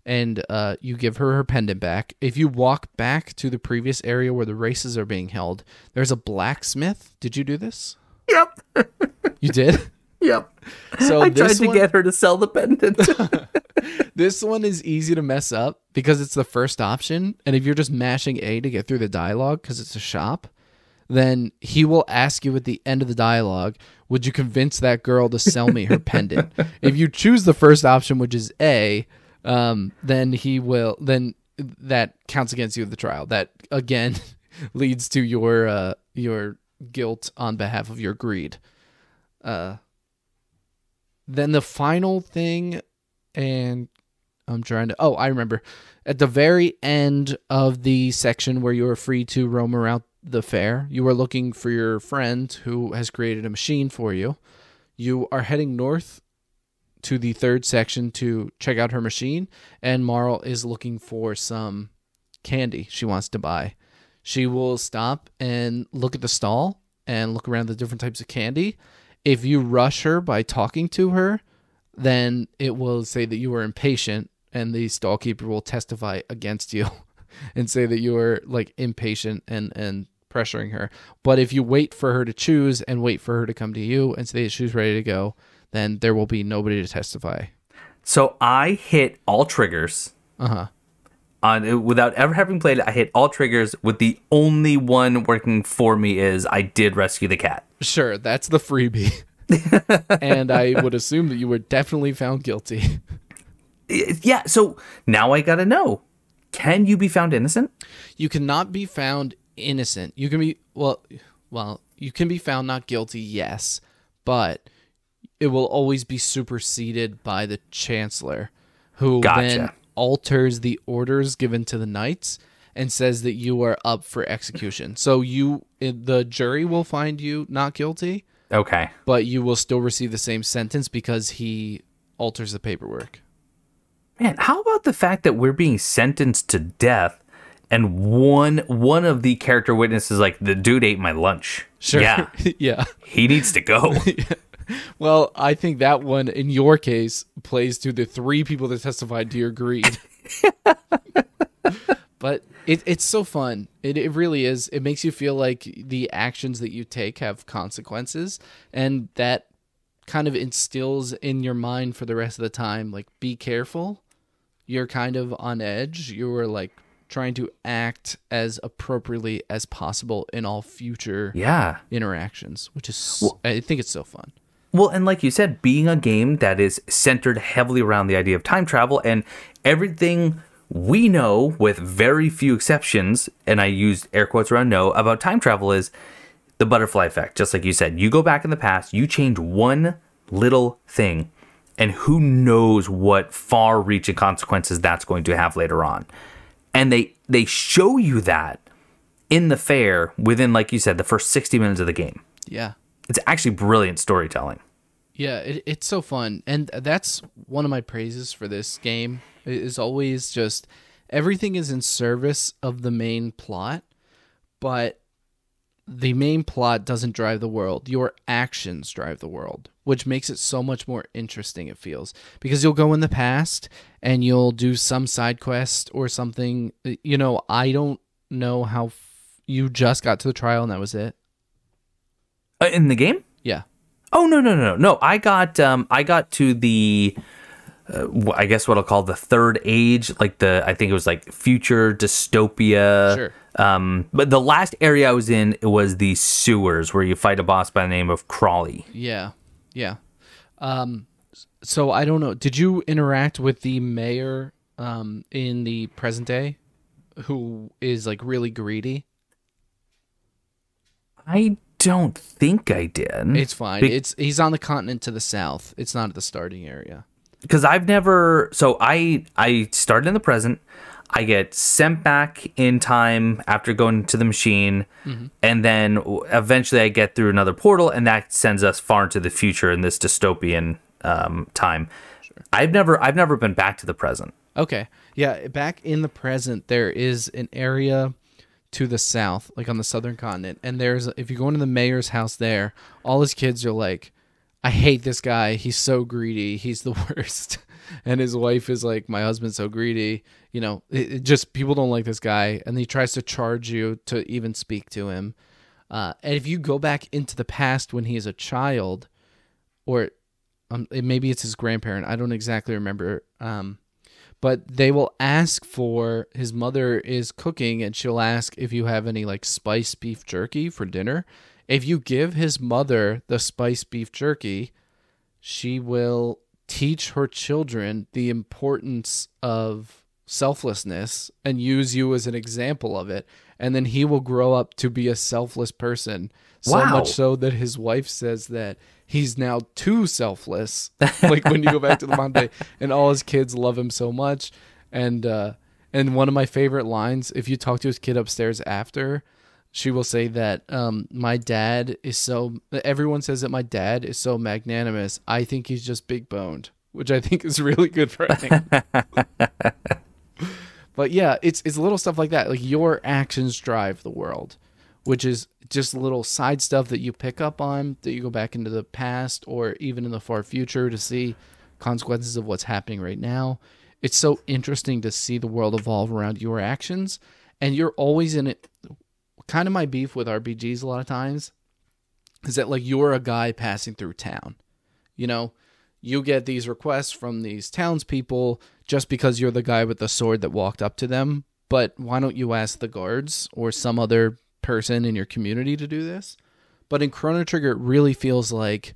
and uh, you give her her pendant back. If you walk back to the previous area where the races are being held, there's a blacksmith. Did you do this? Yep. You did? Yep. So I tried to one, get her to sell the pendant. this one is easy to mess up because it's the first option, and if you're just mashing A to get through the dialogue because it's a shop, then he will ask you at the end of the dialogue, "Would you convince that girl to sell me her pendant?" If you choose the first option, which is A, um, then he will. Then that counts against you at the trial. That again leads to your uh, your guilt on behalf of your greed. Uh, then the final thing, and I'm trying to. Oh, I remember. At the very end of the section where you are free to roam around the fair, you are looking for your friend who has created a machine for you. You are heading north to the third section to check out her machine, and Marle is looking for some candy she wants to buy. She will stop and look at the stall and look around the different types of candy. If you rush her by talking to her, then it will say that you are impatient and the stallkeeper will testify against you and say that you are like impatient and and pressuring her. But if you wait for her to choose and wait for her to come to you and say that she's ready to go, then there will be nobody to testify. so I hit all triggers. Uh-huh. on without ever having played it. I hit all triggers with the only one working for me is I did rescue the cat. Sure, that's the freebie. and I would assume that you were definitely found guilty. Yeah, so now I gotta know. Can you be found innocent? You cannot be found innocent. You can be well well, you can be found not guilty, yes, but it will always be superseded by the chancellor who Gotcha. then alters the orders given to the knights and says that you are up for execution. So you the jury will find you not guilty, Okay. but you will still receive the same sentence because he alters the paperwork. Man, how about the fact that we're being sentenced to death and one one of the character witnesses like the dude ate my lunch. Sure. Yeah. yeah. He needs to go. Well, I think that one in your case plays to the three people that testified to your greed. but it, it's so fun. It, it really is. It makes you feel like the actions that you take have consequences, and that kind of instills in your mind for the rest of the time like, be careful. You're kind of on edge. You're like trying to act as appropriately as possible in all future yeah. interactions, which is, I think it's so fun. Well, and like you said, being a game that is centered heavily around the idea of time travel and everything we know, with very few exceptions, and I used air quotes around know, about time travel is the butterfly effect. Just like you said, you go back in the past, you change one little thing, and who knows what far reaching consequences that's going to have later on. And they they show you that in the fair within, like you said, the first 60 minutes of the game. Yeah. It's actually brilliant storytelling. Yeah, it, it's so fun, and that's one of my praises for this game. Is always just everything is in service of the main plot, but the main plot doesn't drive the world. Your actions drive the world, which makes it so much more interesting. It feels because you'll go in the past and you'll do some side quest or something. You know, I don't know how f- you just got to the trial and that was it. Uh, in the game? Yeah. Oh no no no no no! I got um I got to the uh, I guess what I'll call the third age, like the I think it was like future dystopia. Sure. Um, but the last area I was in it was the sewers where you fight a boss by the name of Krawlie. Yeah, yeah. Um, so I don't know. Did you interact with the mayor um, in the present day, who is like really greedy? I don't think I did. It's fine. Be- it's he's on the continent to the south. It's not at the starting area. Because I've never. So I I started in the present. I get sent back in time after going to the machine, and then eventually I get through another portal, and that sends us far into the future in this dystopian um, time. I've never I've never been back to the present. Okay. Yeah, back in the present, there is an area to the south, like on the southern continent, and there's if you go into the mayor's house there, all his kids are like, "I hate this guy. He's so greedy. He's the worst." and his wife is like, "My husband's so greedy." You know, it, it just people don't like this guy, and he tries to charge you to even speak to him. Uh, and if you go back into the past when he is a child, or um, it, maybe it's his grandparent, I don't exactly remember. Um, but they will ask for his mother is cooking and she'll ask if you have any like spiced beef jerky for dinner. If you give his mother the spiced beef jerky, she will teach her children the importance of selflessness and use you as an example of it. And then he will grow up to be a selfless person. So Wow. much so that his wife says that he's now too selfless. like when you go back to the Monday, and all his kids love him so much. And uh, and one of my favorite lines, if you talk to his kid upstairs after, she will say that um, my dad is so. Everyone says that my dad is so magnanimous. I think he's just big boned, which I think is really good for him. but yeah, it's it's little stuff like that. Like your actions drive the world, which is just little side stuff that you pick up on that you go back into the past or even in the far future to see consequences of what's happening right now. It's so interesting to see the world evolve around your actions, and you're always in it. Kind of my beef with RPGs a lot of times is that like you're a guy passing through town. You know, you get these requests from these townspeople just because you're the guy with the sword that walked up to them. But why don't you ask the guards or some other person in your community to do this? But in Chrono Trigger, it really feels like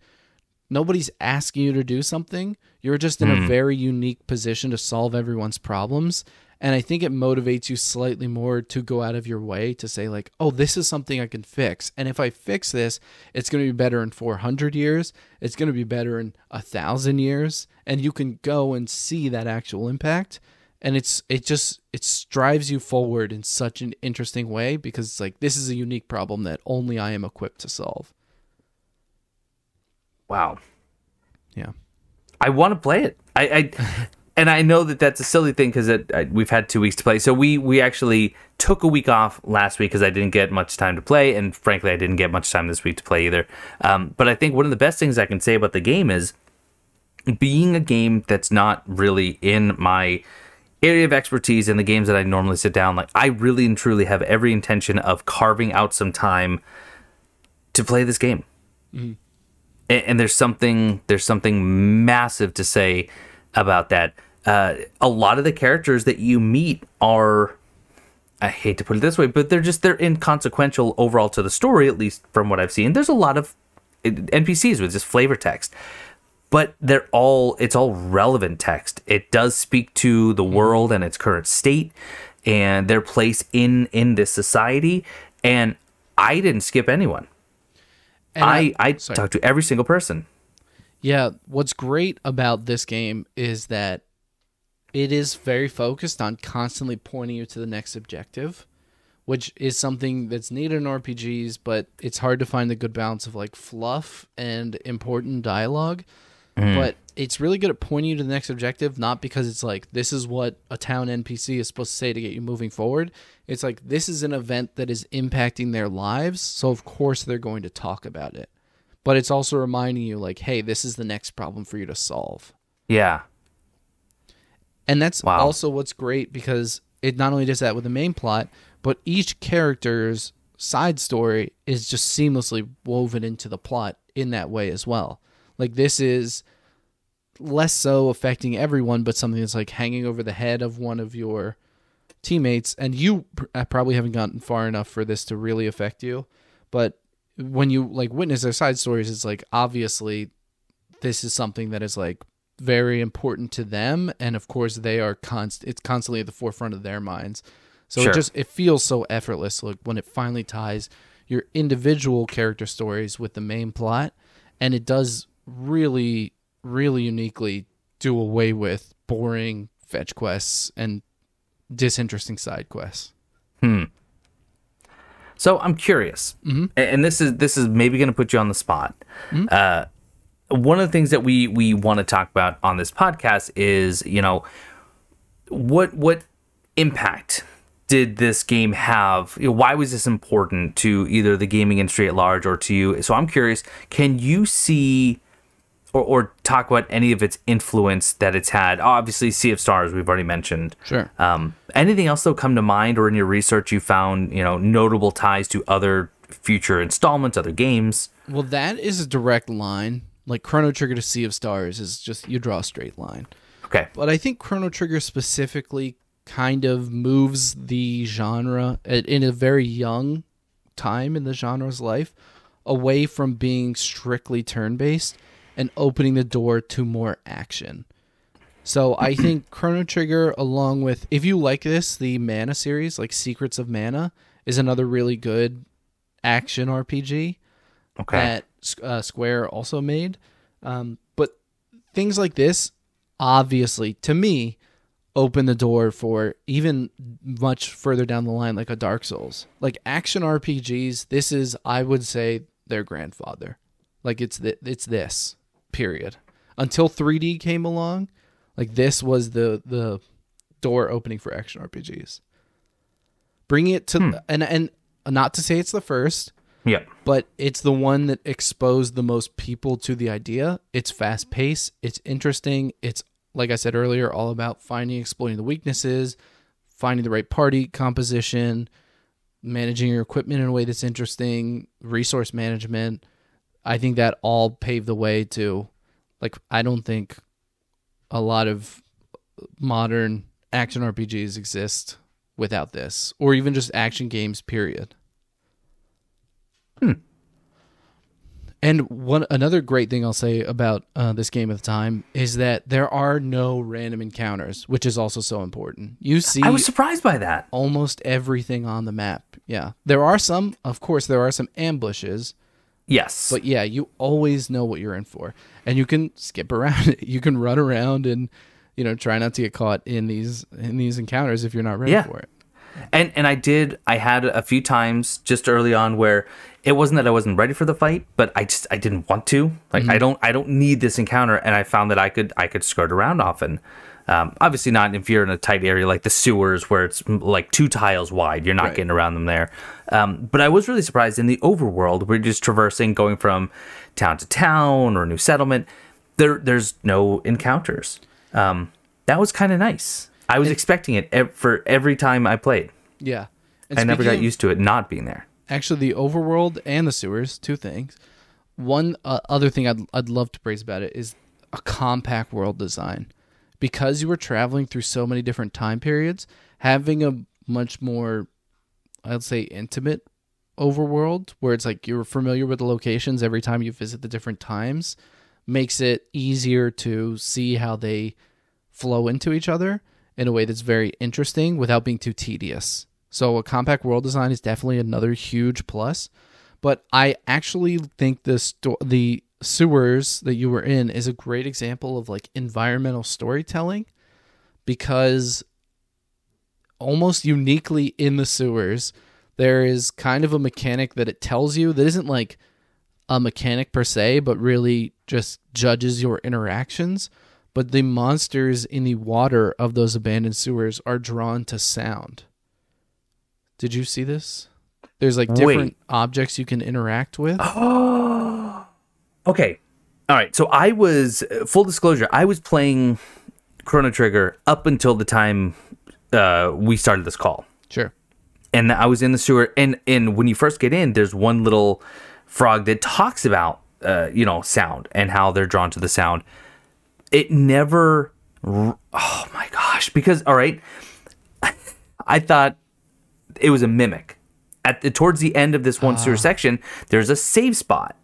nobody's asking you to do something. You're just in a hmm. very unique position to solve everyone's problems. And I think it motivates you slightly more to go out of your way to say, like, oh, this is something I can fix. And if I fix this, it's going to be better in 400 years. It's going to be better in a thousand years. And you can go and see that actual impact. And it's, it just, it strives you forward in such an interesting way because it's like, this is a unique problem that only I am equipped to solve. Wow. Yeah. I want to play it. I, I and I know that that's a silly thing because we've had two weeks to play. So we we actually took a week off last week because I didn't get much time to play, and frankly, I didn't get much time this week to play either. Um, but I think one of the best things I can say about the game is being a game that's not really in my area of expertise in the games that I normally sit down. Like I really and truly have every intention of carving out some time to play this game. Mm-hmm. And, and there's something there's something massive to say about that. Uh, a lot of the characters that you meet are I hate to put it this way, but they're just they're inconsequential overall to the story, at least from what I've seen. There's a lot of NPCs with just flavor text, but they're all it's all relevant text. It does speak to the world and its current state and their place in in this society. And I didn't skip anyone. And I I, I talked to every single person. Yeah, what's great about this game is that it is very focused on constantly pointing you to the next objective, which is something that's needed in RPGs, but it's hard to find the good balance of like fluff and important dialogue. Mm. But it's really good at pointing you to the next objective, not because it's like this is what a town NPC is supposed to say to get you moving forward. It's like this is an event that is impacting their lives, so of course they're going to talk about it but it's also reminding you like hey this is the next problem for you to solve yeah and that's wow. also what's great because it not only does that with the main plot but each character's side story is just seamlessly woven into the plot in that way as well like this is less so affecting everyone but something that's like hanging over the head of one of your teammates and you uh, probably haven't gotten far enough for this to really affect you but when you like witness their side stories, it's like obviously this is something that is like very important to them, and of course they are const. It's constantly at the forefront of their minds. So sure. it just it feels so effortless. Like when it finally ties your individual character stories with the main plot, and it does really, really uniquely do away with boring fetch quests and disinteresting side quests. Hmm. So I'm curious, mm-hmm. and this is this is maybe going to put you on the spot. Mm-hmm. Uh, one of the things that we we want to talk about on this podcast is you know what what impact did this game have? You know, why was this important to either the gaming industry at large or to you? So I'm curious, can you see or, or talk about any of its influence that it's had. Obviously, Sea of Stars we've already mentioned. Sure. Um, anything else though come to mind, or in your research you found you know notable ties to other future installments, other games? Well, that is a direct line. Like Chrono Trigger to Sea of Stars is just you draw a straight line. Okay. But I think Chrono Trigger specifically kind of moves the genre uh, in a very young time in the genre's life away from being strictly turn based and opening the door to more action. So I think Chrono Trigger, along with if you like this, the Mana series, like Secrets of Mana, is another really good action RPG okay. that uh, Square also made. Um, but things like this, obviously, to me, open the door for even much further down the line, like a Dark Souls, like action RPGs. This is, I would say, their grandfather. Like it's th- it's this period. Until 3D came along, like this was the the door opening for action RPGs. Bringing it to hmm. and and not to say it's the first, yeah, but it's the one that exposed the most people to the idea. It's fast paced, it's interesting, it's like I said earlier, all about finding, exploiting the weaknesses, finding the right party composition, managing your equipment in a way that's interesting, resource management. I think that all paved the way to Like I don't think a lot of modern action RPGs exist without this, or even just action games. Period. Hmm. And one another great thing I'll say about uh, this game at the time is that there are no random encounters, which is also so important. You see, I was surprised by that. almost everything on the map. Yeah, there are some, of course, there are some ambushes, Yes. but yeah, you always know what you're in for, and you can skip around it. You can run around and you know try not to get caught in these in these encounters if you're not ready Yeah. for it. and and I did I had a few times just early on where it wasn't that I wasn't ready for the fight, but I just I didn't want to. Like I don't I don't need this encounter, and I found that I could I could skirt around often. Um, obviously not if you're in a tight area like the sewers where it's like two tiles wide, you're not Right. getting around them there. Um, but I was really surprised in the overworld, we're just traversing, going from town to town or new settlement. There there's no encounters. Um, that was kind of nice. I was expecting it ev- for every time I played. Yeah, and I never got used to it not being there. Actually the overworld and the sewers two things one uh, other thing I'd, I'd love to praise about it is a compact world design because you were traveling through so many different time periods having a much more i'd say intimate overworld where it's like you're familiar with the locations every time you visit the different times makes it easier to see how they flow into each other in a way that's very interesting without being too tedious. So a compact world design is definitely another huge plus. But I actually think the sto- the sewers that you were in is a great example of like environmental storytelling because almost uniquely in the sewers there is kind of a mechanic that it tells you that isn't like a mechanic per se but really just judges your interactions but the monsters in the water of those abandoned sewers are drawn to sound. Did you see this? There's like different Wait. objects you can interact with. Oh. Okay. All right. So I was uh, full disclosure. I was playing Chrono Trigger up until the time uh, we started this call, Sure. and I was in the sewer. And and when you first get in, there's one little frog that talks about uh, you know sound and how they're drawn to the sound. It never. Oh my gosh! Because all right, I thought it was a mimic. At the towards the end of this one sewer ah. section, there's a save spot.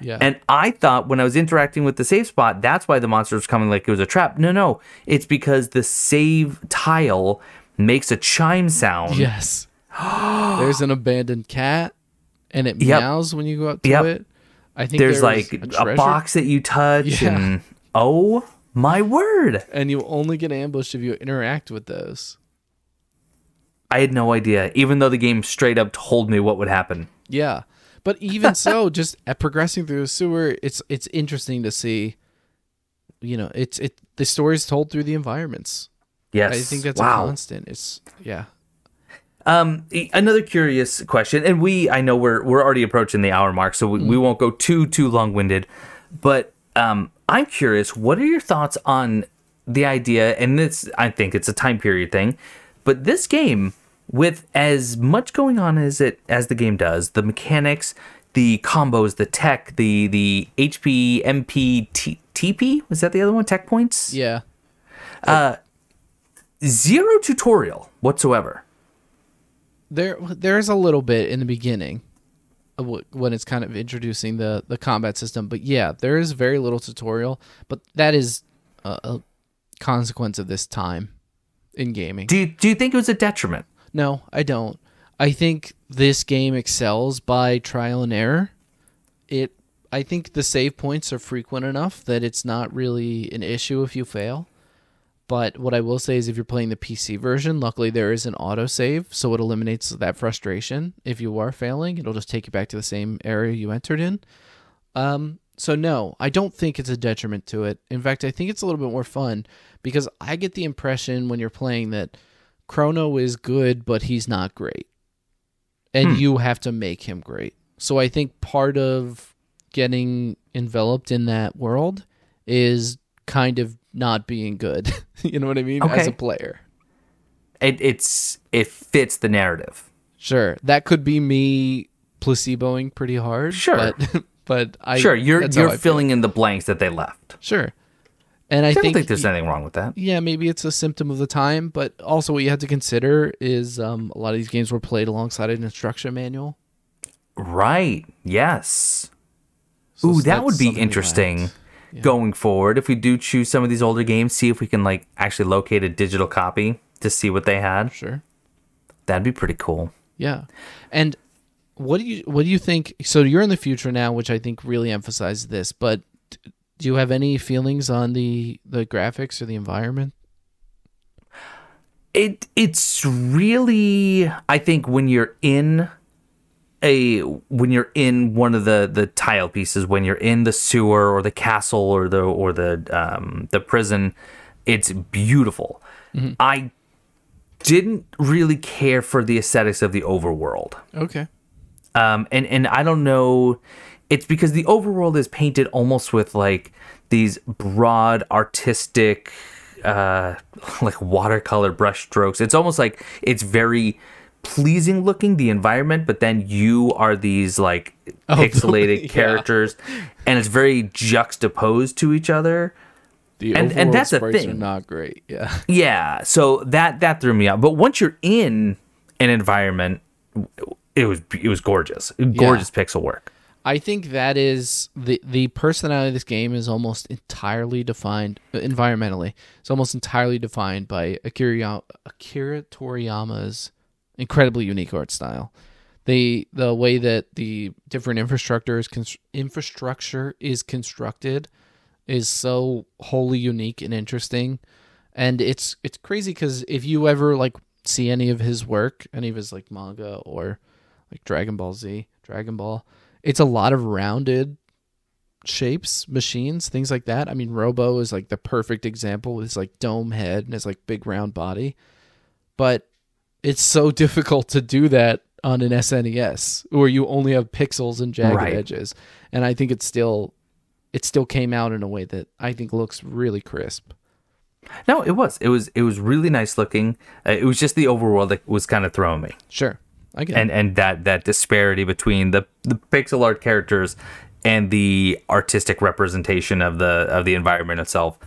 Yeah. And I thought when I was interacting with the save spot, that's why the monster was coming like it was a trap. No, no. It's because the save tile makes a chime sound. yes. there's an abandoned cat, and it Yep. meows when you go up to Yep. it. I think There's there like a, a, box that you touch Yeah. and oh my word. and you only get ambushed if you interact with those. I had no idea, even though the game straight up told me what would happen. Yeah, but even so, just at progressing through the sewer, it's it's interesting to see. You know, it's it the story's told through the environments. Yes. I think that's wow. a constant. It's yeah. Um, another curious question, and we I know we're we're already approaching the hour mark, so we, we won't go too too long winded. But um, I'm curious, what are your thoughts on the idea? And this, I think it's a time period thing, but this game with as much going on as it as the game does, the mechanics, the combos, the tech, the the HP, MP, T, TP was that the other one? Tech points. Yeah. Uh, Zero tutorial whatsoever. There there's a little bit in the beginning when it's kind of introducing the the combat system, but yeah, there is very little tutorial, but that is a, a consequence of this time in gaming. Do you, do you think it was a detriment? No, I don't. I think this game excels by trial and error. It I think the save points are frequent enough that it's not really an issue if you fail. But what I will say is if you're playing the PC version, luckily there is an autosave, so it eliminates that frustration. If you are failing, it'll just take you back to the same area you entered in. Um, so no, I don't think it's a detriment to it. In fact, I think it's a little bit more fun because I get the impression when you're playing that Chrono is good, but he's not great. And hmm. you have to make him great. So I think part of getting enveloped in that world is kind of not being good. you know what I mean? As a player. it, it's it fits the narrative. Sure. That could be me placeboing pretty hard. Sure. But but I Sure, you're you're filling in the blanks that they left. sure. And I, I don't think, think there's anything wrong with that. yeah, maybe it's a symptom of the time, but also what you have to consider is um, a lot of these games were played alongside an instruction manual. Right. Yes. So Ooh, that would be interesting lacked. going forward. If we do choose some of these older games, see if we can like actually locate a digital copy to see what they had. Sure. That'd be pretty cool. Yeah. And what do you what do you think so you're in the future now, which I think really emphasizes this, but do you have any feelings on the the graphics or the environment? It it's really I think when you're in a when you're in one of the the tile pieces when you're in the sewer or the castle or the or the um the prison it's beautiful. I didn't really care for the aesthetics of the overworld. Okay. um, and and I don't know. It's because the overworld is painted almost with like these broad artistic, uh, like watercolor brush strokes. It's almost like it's very pleasing looking the environment, but then you are these like pixelated yeah. characters, and it's very juxtaposed to each other. The And- and that's the thing. are not great. Yeah. Yeah, so that that threw me out. But once you're in an environment, it was it was gorgeous, gorgeous pixel work. I think that is the the personality of this game is almost entirely defined uh, environmentally. It's almost entirely defined by Akira Akira Toriyama's incredibly unique art style. The the way that the different infrastructure is infrastructure is constructed is so wholly unique and interesting, and it's it's crazy because if you ever like see any of his work, any of his like manga or like Dragon Ball Z, Dragon Ball, it's a lot of rounded shapes, machines, things like that. I mean, Robo is like the perfect example with his like dome head and his like big round body. But it's so difficult to do that on an SNES where you only have pixels and jagged Right. edges. And I think it's still it still came out in a way that I think looks really crisp. No, it was. It was. It was really nice looking. Uh, it was just the overworld that was kind of throwing me, Sure. I get and it. and that that disparity between the the pixel art characters and the artistic representation of the of the environment itself.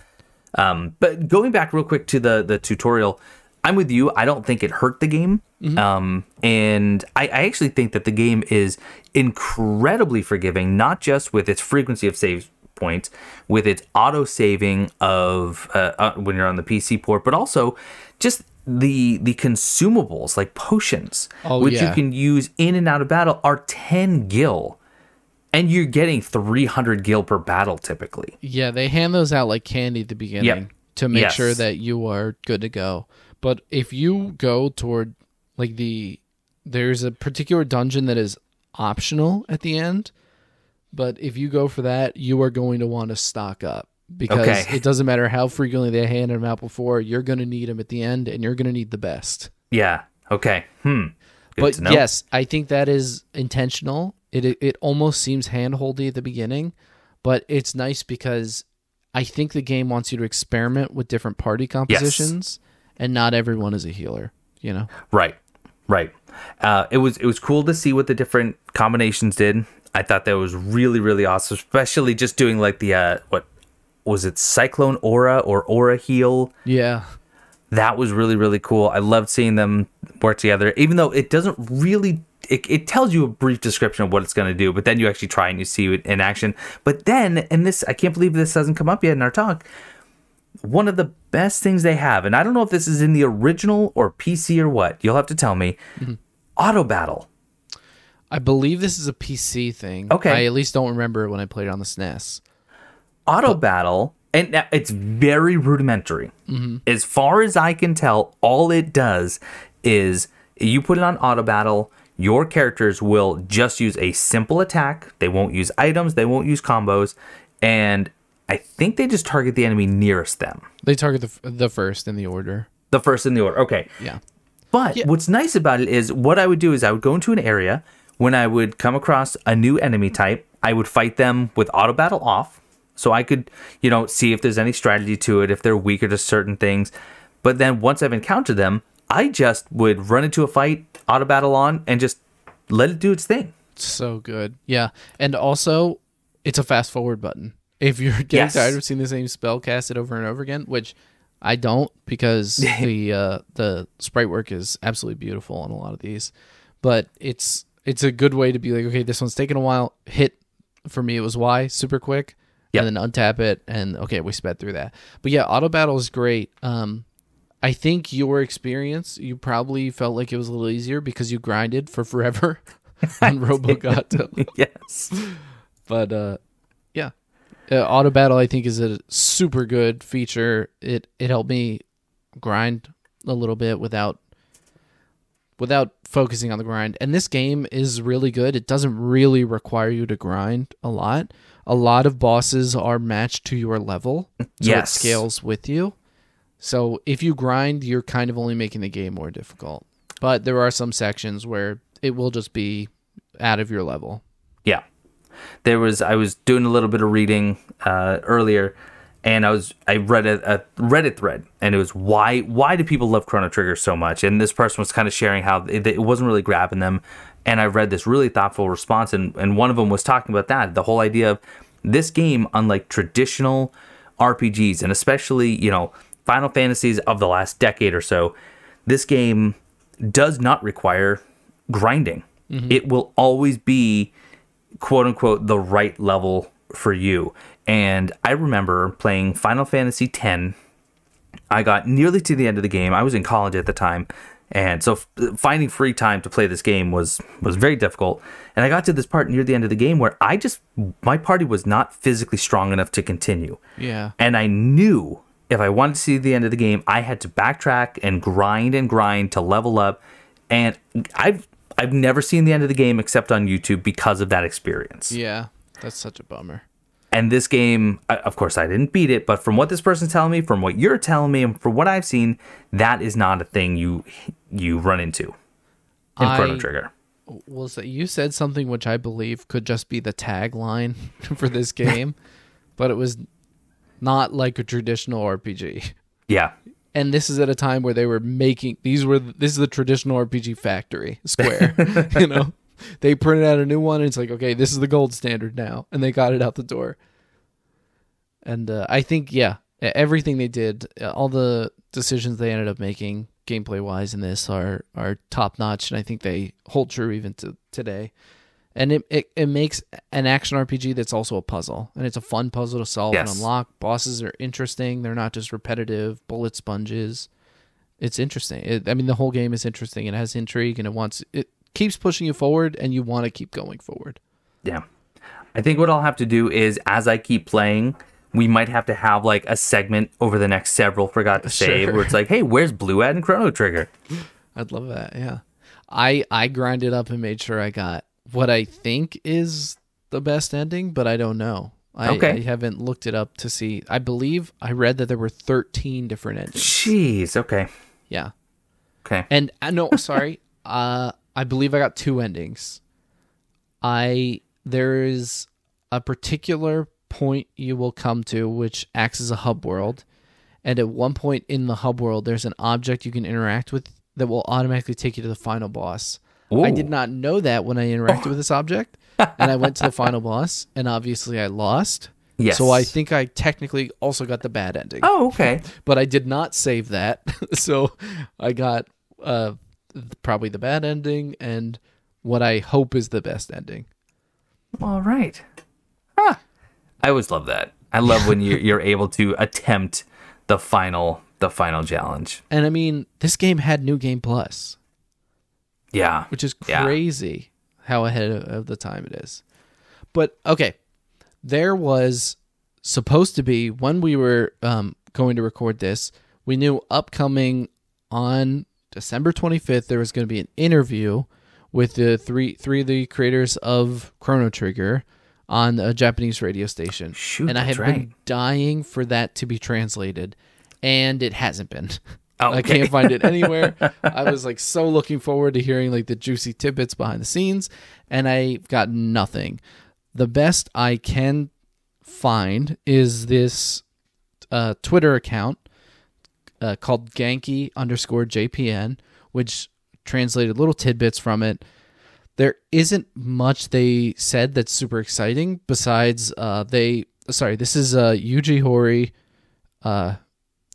Um, but going back real quick to the the tutorial, I'm with you. I don't think it hurt the game. Um, and I, I actually think that the game is incredibly forgiving, not just with its frequency of save points, with its auto saving of uh, uh, when you're on the PC port, but also just the the consumables like potions, Oh, which you can use in and out of battle, are 10 gil. And you're getting 300 gil per battle typically. Yeah, they hand those out like candy at the beginning Yep. to make Yes. sure that you are good to go. But if you go toward like the there's a particular dungeon that is optional at the end, but if you go for that, you are going to want to stock up because Okay. it doesn't matter how frequently they handed them out before, you're going to need them at the end and you're going to need the best. Yeah. Okay. Hmm. Good but yes, I think that is intentional. It it, it almost seems handholdy at the beginning, but it's nice because I think the game wants you to experiment with different party compositions, and not everyone is a healer. You know, Right. Right. Uh, it was it was cool to see what the different combinations did. I thought that was really really awesome, especially just doing like the uh, what was it Cyclone Aura or Aura Heal. yeah, That was really really cool. I loved seeing them work together, even though it doesn't really. It, it tells you a brief description of what it's going to do, but then you actually try and you see it in action. But then, and this, I can't believe this hasn't come up yet in our talk. One of the best things they have, and I don't know if this is in the original or PC or what, you'll have to tell me. Mm-hmm. Auto battle. I believe this is a PC thing. Okay. I at least don't remember when I played it on the SNES. Auto battle, and it's very rudimentary. Mm-hmm. As far as I can tell, all it does is you put it on auto battle. Your characters will just use a simple attack. They won't use items. They won't use combos, and I think they just target the enemy nearest them. They target the f- the first in the order. The first in the order. Okay. Yeah, But what's nice about it is what I would do is I would go into an area when I would come across a new enemy type, I would fight them with auto battle off. So I could, you know, see if there's any strategy to it, if they're weaker to certain things. But then once I've encountered them, I just would run into a fight, auto battle on, and just let it do its thing. so good. Yeah, and also it's a fast forward button. If you're getting Yes. tired of seeing the same spell casted over and over again, which I don't because the uh, the sprite work is absolutely beautiful on a lot of these, but it's it's a good way to be like, okay, this one's taking a while. Hit for me, it was Y super quick, Yep. and then untap it, and okay, we sped through that. But yeah, auto battle is great. Um, I think your experience, you probably felt like it was a little easier because you grinded for forever on Robogato. yes. But uh, yeah, uh, auto battle I think is a super good feature. It it helped me grind a little bit without without focusing on the grind. And this game is really good. It doesn't really require you to grind a lot. A lot of bosses are matched to your level, so Yes. it scales with you. So if you grind, you're kind of only making the game more difficult. But there are some sections where it will just be out of your level. Yeah. There was I was doing a little bit of reading uh, earlier, and I was I read a, a Reddit thread, and it was why why do people love Chrono Trigger so much? And this person was kind of sharing how it, it wasn't really grabbing them, and I read this really thoughtful response, and and one of them was talking about that the whole idea of this game, unlike traditional RPGs, and especially you know Final Fantasies of the last decade or so, this game does not require grinding. Mm-hmm. It will always be quote unquote the right level for you. And I remember playing Final Fantasy X. I got nearly to the end of the game. I was in college at the time, and so f- finding free time to play this game was was very difficult. And I got to this part near the end of the game where I just my party was not physically strong enough to continue. Yeah. And I knew if I wanted to see the end of the game, I had to backtrack and grind and grind to level up. And I've I've never seen the end of the game except on YouTube because of that experience. Yeah, that's such a bummer. And this game, of course, I didn't beat it, but from what this person's telling me, from what you're telling me, and from what I've seen, that is not a thing you you run into in Chrono Trigger. Well, so you said something which I believe could just be the tagline for this game, but it was not like a traditional RPG. Yeah, And this is at a time where they were making these were this is the traditional RPG factory Square, you know. They printed out a new one and it's like, okay, this is the gold standard now, and they got it out the door. And uh, I think yeah, everything they did, uh, all the decisions they ended up making gameplay wise in this are are top notch, and I think they hold true even to today. And it, it, it makes an action RPG that's also a puzzle, and it's a fun puzzle to solve and unlock. Bosses are interesting; they're not just repetitive bullet sponges. It's interesting. It, I mean, the whole game is interesting. It has intrigue, and it wants it keeps pushing you forward, and you want to keep going forward. yeah. I think what I'll have to do is, as I keep playing, we might have to have like a segment over the next several. Forgot to save, Sure. where it's like, hey, where's Blue at and Chrono Trigger? I'd love that. Yeah. I I grinded up and made sure I got what I think is the best ending, but I don't know. I, Okay. I haven't looked it up to see. I believe I read that there were 13 different endings. Jeez. Okay. Yeah. Okay. And uh, no, sorry. Uh I believe I got two endings. I there is a particular point you will come to which acts as a hub world. And at one point in the hub world there's an object you can interact with that will automatically take you to the final boss. I did not know that when I interacted with this object. And I went to the final boss and obviously I lost. Yes. So I think I technically also got the bad ending Oh, okay. but I did not save that. so I got uh, probably the bad ending and what I hope is the best ending. All right. Ah, I always love that. I love when you're you're able to attempt the final the final challenge. And I mean, this game had New Game Plus, Yeah. which is Yeah. crazy how ahead of- of the time it is. But okay, there was supposed to be when we were um, going to record this, we knew upcoming on December 25th there was going to be an interview with the three three of the creators of Chrono Trigger on a Japanese radio station. Shoot, and I have right. been dying for that to be translated and it hasn't been. Oh, I can't find it anywhere. I was like so looking forward to hearing like the juicy tidbits behind the scenes, and I got nothing. The best I can find is this uh, Twitter account uh, called Genki underscore JPN, which translated little tidbits from it. there isn't much they said that's super exciting besides uh, they sorry this is uh, Yuji Horii, uh,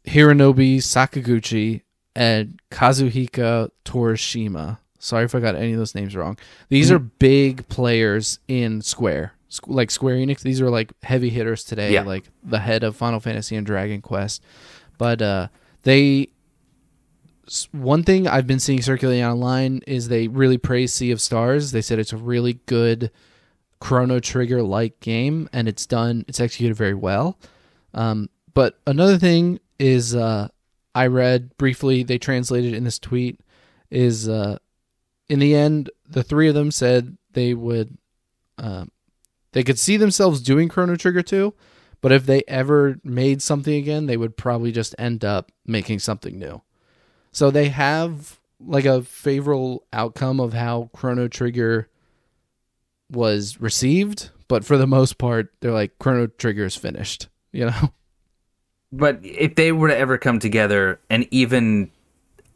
Hironobu Sakaguchi, and Kazuhika Torishima. Sorry if I got any of those names wrong. These are big players in Square, like Square Enix. These are like heavy hitters today, Yeah. like the head of Final Fantasy and Dragon Quest. But uh, they one thing I've been seeing circulating online is they really praise Sea of Stars. They said it's a really good Chrono Trigger like game, and it's done. It's executed very well. Um, but another thing is, uh, I read briefly. They translated in this tweet is, uh, in the end, the three of them said they would, uh, they could see themselves doing Chrono Trigger 2, but if they ever made something again, they would probably just end up making something new. So they have like a favorable outcome of how Chrono Trigger was received, but for the most part, they're like Chrono Trigger is finished. You know? But if they were to ever come together and even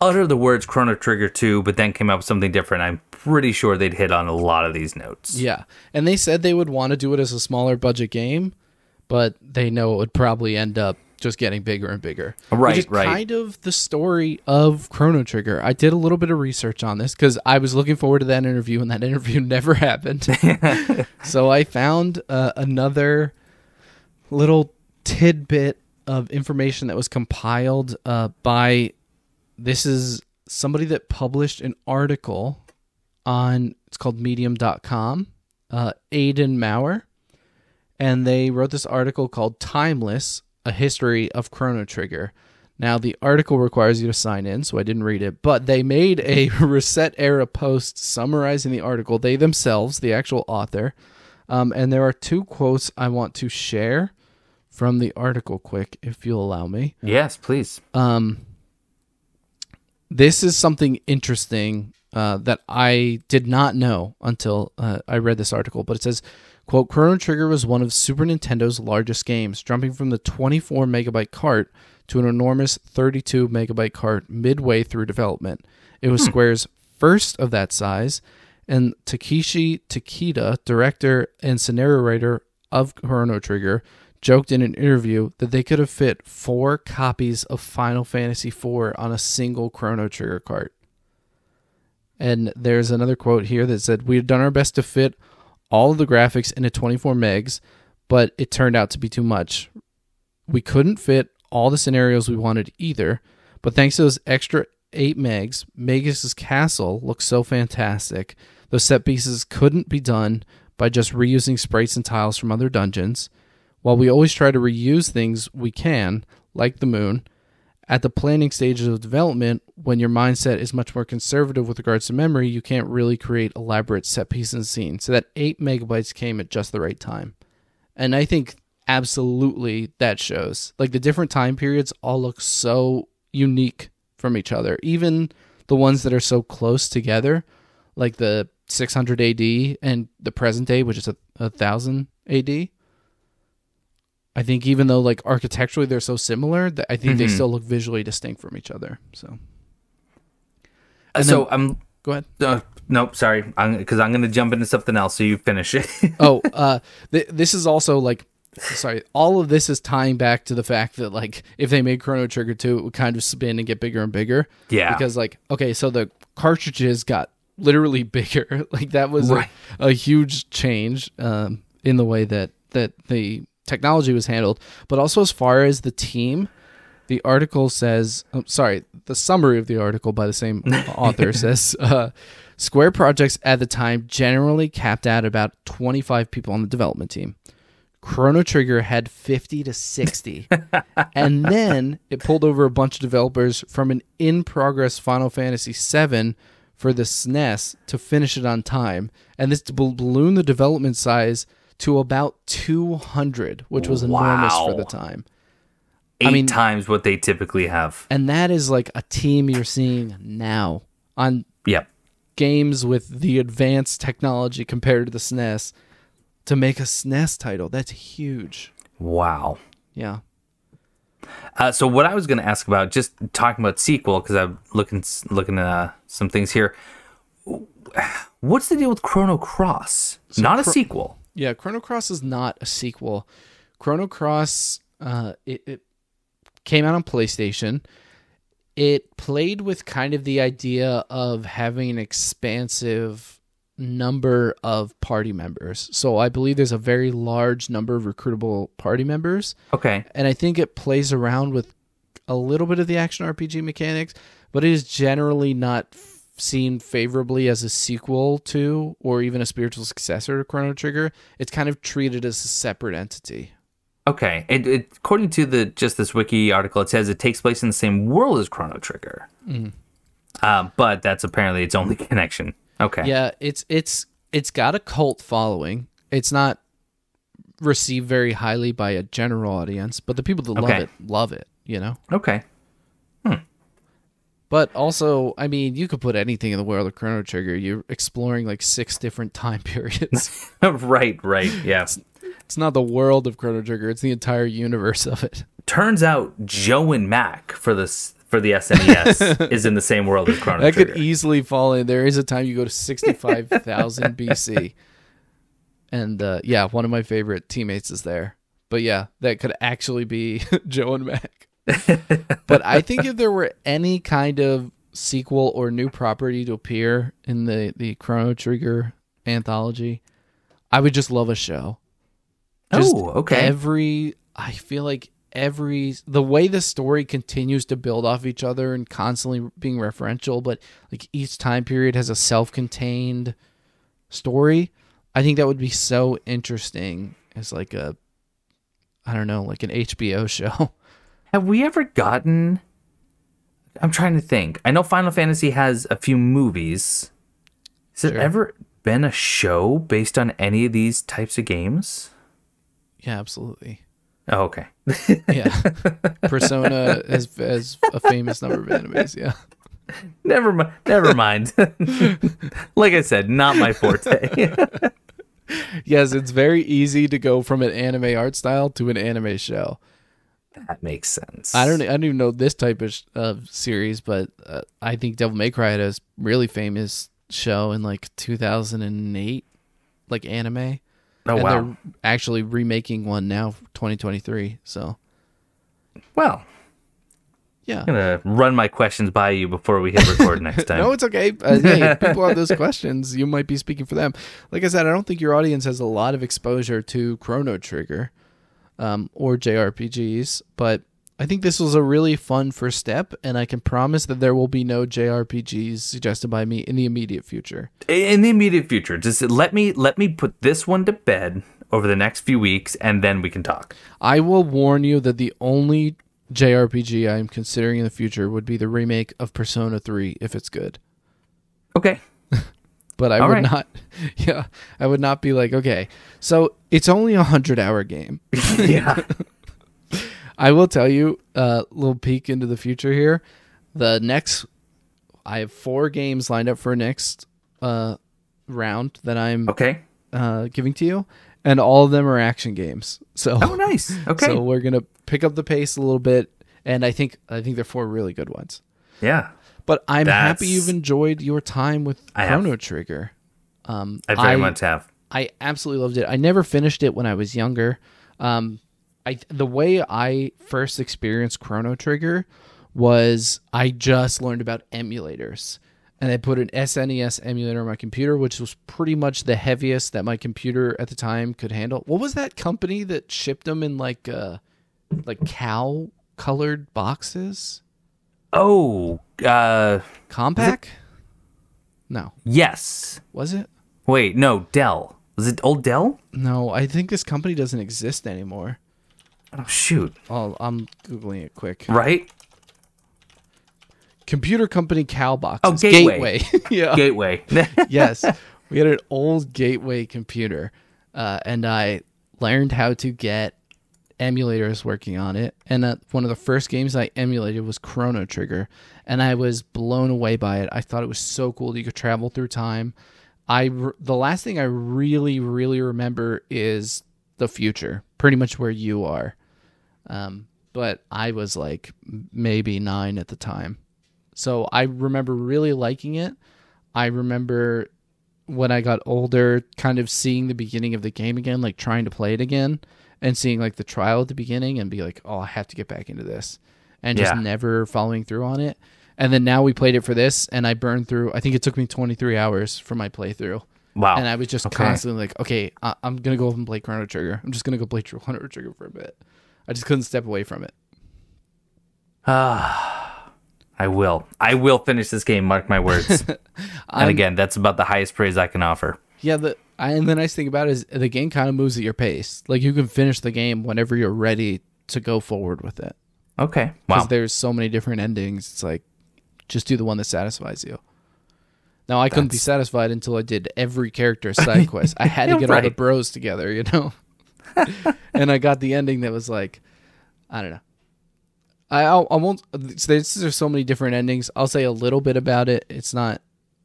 utter the words Chrono Trigger 2, but then came up with something different, I'm pretty sure they'd hit on a lot of these notes. Yeah. And they said they would want to do it as a smaller budget game, but they know it would probably end up just getting bigger and bigger. Right, Which is right. kind of the story of Chrono Trigger. I did a little bit of research on this because I was looking forward to that interview, and that interview never happened. so I found uh, another little tidbit of information that was compiled uh, by this is somebody that published an article on it's called medium.com uh, Aidan Moher and they wrote this article called timeless a history of chrono trigger now the article requires you to sign in so i didn't read it but they made a ResetEra post summarizing the article they themselves the actual author um, and there are two quotes i want to share from the article quick if you'll allow me Yes, please. um, this is something interesting uh, that I did not know until uh, I read this article. But it says, "quote Chrono Trigger was one of Super Nintendo's largest games, jumping from the 24 megabyte cart to an enormous 32 megabyte cart midway through development. It was hmm. Square's first of that size." And Takashi Tokita, director and scenario writer of Chrono Trigger, joked in an interview that they could have fit four copies of Final Fantasy IV on a single Chrono Trigger cart. And there's another quote here that said, We had done our best to fit all of the graphics into 24 megs, but it turned out to be too much. We couldn't fit all the scenarios we wanted either, but thanks to those extra 8 megs, Magus' castle looks so fantastic. Those set pieces couldn't be done by just reusing sprites and tiles from other dungeons. While we always try to reuse things we can, like the moon, at the planning stages of development, when your mindset is much more conservative with regards to memory, you can't really create elaborate set pieces and scenes. So that 8 megabytes came at just the right time. And I think absolutely that shows. Like the different time periods all look so unique from each other. Even the ones that are so close together, like the 600 AD and the present day, which is a, a thousand AD. I think even though like architecturally they're so similar, that I think they Mhm. still look visually distinct from each other. So Uh, And so I'm. go ahead. Uh, nope, sorry. Because I'm, going to jump into something else so you finish it. oh, uh, th- this is also like, sorry, all of this is tying back to the fact that like if they made Chrono Trigger 2, it would kind of spin and get bigger and bigger. yeah. Because like, okay, so the cartridges got literally bigger. like that was Right. a, a huge change um, in the way that that the technology was handled. But also as far as the team, the article says, oh, sorry, the summary of the article by the same author says, uh, Square projects at the time generally capped at about 25 people on the development team. Chrono Trigger had 50 to 60. and then it pulled over a bunch of developers from an in progress Final Fantasy VII for the SNES to finish it on time. And this ballooned the development size to about 200, which was enormous for the time. Eight mean- times what they typically have. And that is like a team you're seeing now on Yep. games with the advanced technology compared to the SNES to make a SNES title. That's huge. Wow. Yeah. Uh, so what I was going to ask about, just talking about sequel, because I'm looking looking at uh, some things here. what's the deal with Chrono Cross? Not a sequel. Yeah, Chrono Cross is not a sequel. Chrono Cross, uh, it, it came out on PlayStation. It played with kind of the idea of having an expansive number of party members. So I believe there's a very large number of recruitable party members. Okay. and I think it plays around with a little bit of the action RPG mechanics, but it is generally not seen favorably as a sequel to or even a spiritual successor to Chrono Trigger. It's kind of treated as a separate entity. Okay. It, it, according to the just this wiki article, it says it takes place in the same world as Chrono Trigger. Uh, but that's apparently its only connection. Okay. Yeah, it's it's it's got a cult following. It's not received very highly by a general audience, but the people that love it love it, you know? Okay. But also, I mean, you could put anything in the world of Chrono Trigger. You're exploring like six different time periods. right. Right. Yes. It's not the world of Chrono Trigger; it's the entire universe of it. Turns out Joe and Mac for this for the SNES is in the same world as Chrono That Trigger. could easily fall in. There is a time you go to sixty-five thousand BC, and uh, yeah, one of my favorite teammates is there. But yeah, that could actually be Joe and Mac. But I think if there were any kind of sequel or new property to appear in the the Chrono Trigger anthology, I would just love a show. Just oh, okay. Every I feel like every the way the story continues to build off each other and constantly being referential, but like each time period has a self-contained story. I think that would be so interesting as like a I don't know, like an HBO show. Have we ever gotten? I'm trying to think. I know Final Fantasy has a few movies. Has there ever been a show based on any of these types of games? yeah, absolutely. Oh, okay. Yeah. Persona has has a famous number of animes, yeah. never mind. Never mind. like I said, not my forte. Yes, it's very easy to go from an anime art style to an anime show. That makes sense. I don't. I don't even know this type of sh- of series, but uh, I think Devil May Cry had a really famous show in like 2008, like anime. Oh and wow. they're actually remaking one now, 2023. So Well, yeah. I'm gonna run my questions by you before we hit record next time. No, it's okay. Uh, hey, people have those questions, you might be speaking for them. Like I said, I don't think your audience has a lot of exposure to Chrono Trigger um, or JRPGs, but I think this was a really fun first step, and I can promise that there will be no JRPGs suggested by me in the immediate future. in the immediate future just let me let me put this one to bed over the next few weeks and then we can talk I will warn you that the only JRPG I'm considering in the future would be the remake of Persona 3 if it's good. okay but I All would right. not. Yeah, I would not be like, okay, so it's only a hundred hour game. yeah I will tell you a uh, little peek into the future here. The next, I have four games lined up for next uh, round that I'm okay uh, giving to you, and all of them are action games. So, oh nice okay so we're gonna pick up the pace a little bit, and I think I think they're four really good ones. yeah But I'm happy you've enjoyed your time with I have. Chrono Trigger. Um, i very much have I absolutely loved it. I never finished it when I was younger. Um, I the way I first experienced Chrono Trigger was I just learned about emulators, and I put an SNES emulator on my computer, which was pretty much the heaviest that my computer at the time could handle. What was that company that shipped them in like uh, like cow colored boxes? Oh uh Compaq? No, yes was it? wait no dell was it old dell No, I think this company doesn't exist anymore. oh shoot I'll, I'm googling it quick. right computer company cow boxes. Oh, Gateway. yeah. gateway yes. We had an old gateway computer. Uh, and I learned how to get emulators working on it. And uh, one of the first games I emulated was Chrono Trigger. And I was blown away by it. I thought it was so cool that you could travel through time. I re- the last thing I really, really remember is the future, pretty much where you are. Um, but I was like maybe nine at the time. So I remember really liking it. I remember when I got older, kind of seeing the beginning of the game again, like trying to play it again and seeing like the trial at the beginning and be like, oh, I have to get back into this. And just Yeah. never following through on it. And then now we played it for this and I burned through, I think it took me 23 hours for my playthrough. Wow. And I was just Okay. constantly like, okay, I- I'm going to go and play Chrono Trigger. I'm just going to go play Chrono Trigger for a bit. I just couldn't step away from it. Ah. I will. I will finish this game. Mark my words. and again, that's about the highest praise I can offer. Yeah, the I, and the nice thing about it is the game kind of moves at your pace. Like you can finish the game whenever you're ready to go forward with it. Okay. Because Wow. there's so many different endings. It's like just do the one that satisfies you. Now I couldn't be satisfied until I did every character side quest. I had to get all the bros together, you know. and I got the ending that was like, I don't know. I I, I won't. There's, there's so many different endings. I'll say a little bit about it. It's not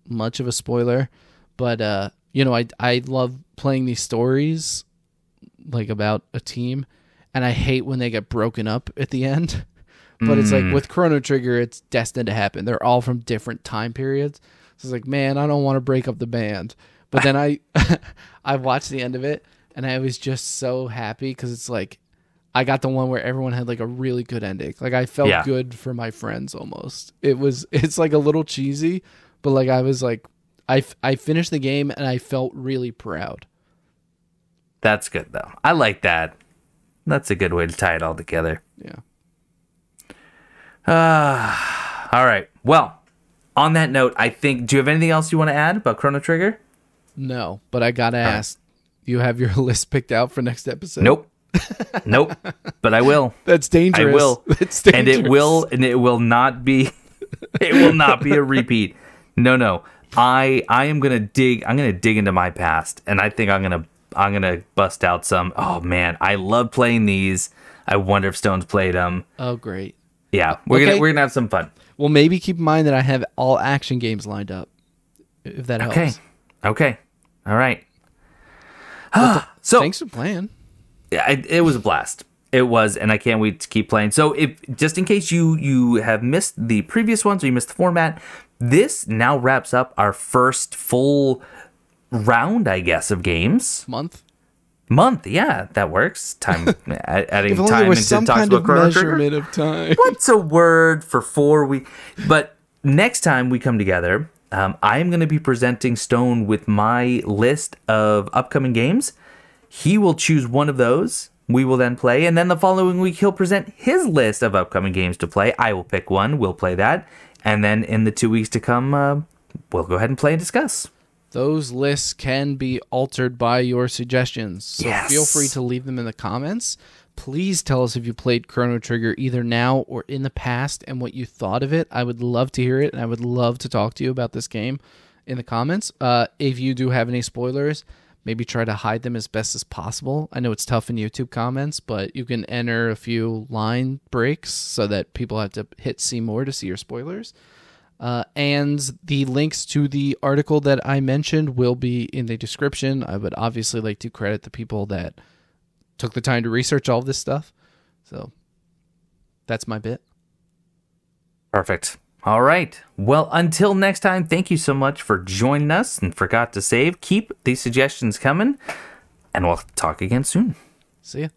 much of a spoiler, but uh, you know, I I love playing these stories like about a team, and I hate when they get broken up at the end. But it's like mm. with Chrono Trigger, it's destined to happen. They're all from different time periods. So it's like, man, I don't want to break up the band. But then I, I watched the end of it, and I was just so happy because it's like, I got the one where everyone had like a really good ending. Like I felt Yeah. good for my friends almost. It was, it's like a little cheesy, but like I was like, I, f- I finished the game and I felt really proud. That's good though. I like that. That's a good way to tie it all together. Yeah. All right. Well, on that note, I think. Do you have anything else you want to add about Chrono Trigger? No, but I gotta ask, you have your list picked out for next episode? Nope. nope. But I will. That's dangerous. I will. That's and it will and it will not be it will not be a repeat. No, no. I I am going to dig I'm going to dig into my past and I think I'm going to I'm going to bust out some oh man, I love playing these. I wonder if Stones played them. Oh, great. Yeah, we're gonna we're going to have some fun. Well, maybe keep in mind that I have all action games lined up. If that helps. Okay. Okay. All right. so Thanks for playing. I, it was a blast. It was, and I can't wait to keep playing. So, if just in case you you have missed the previous ones or you missed the format, this now wraps up our first full round, I guess, of games. Month. Month, yeah, that works. Time add- adding If only time there was into some talks kind about of measurement of time. What's a word for four weeks? But next time we come together, um, I am going to be presenting Stone with my list of upcoming games. He will choose one of those. We will then play, and then the following week he'll present his list of upcoming games to play. I will pick one. We'll play that, and then in the two weeks to come, uh, we'll go ahead and play and discuss. Those lists can be altered by your suggestions. So Yes. feel free to leave them in the comments. Please tell us if you played Chrono Trigger either now or in the past and what you thought of it. I would love to hear it and I would love to talk to you about this game in the comments. Uh, if you do have any spoilers, maybe try to hide them as best as possible. I know it's tough in YouTube comments, but you can enter a few line breaks so that people have to hit see more to see your spoilers. Uh, and the links to the article that I mentioned will be in the description. I would obviously like to credit the people that took the time to research all this stuff. So that's my bit. Perfect. All right. Well, until next time, thank you so much for joining us and forgot to save. Keep these suggestions coming, and we'll talk again soon. See ya.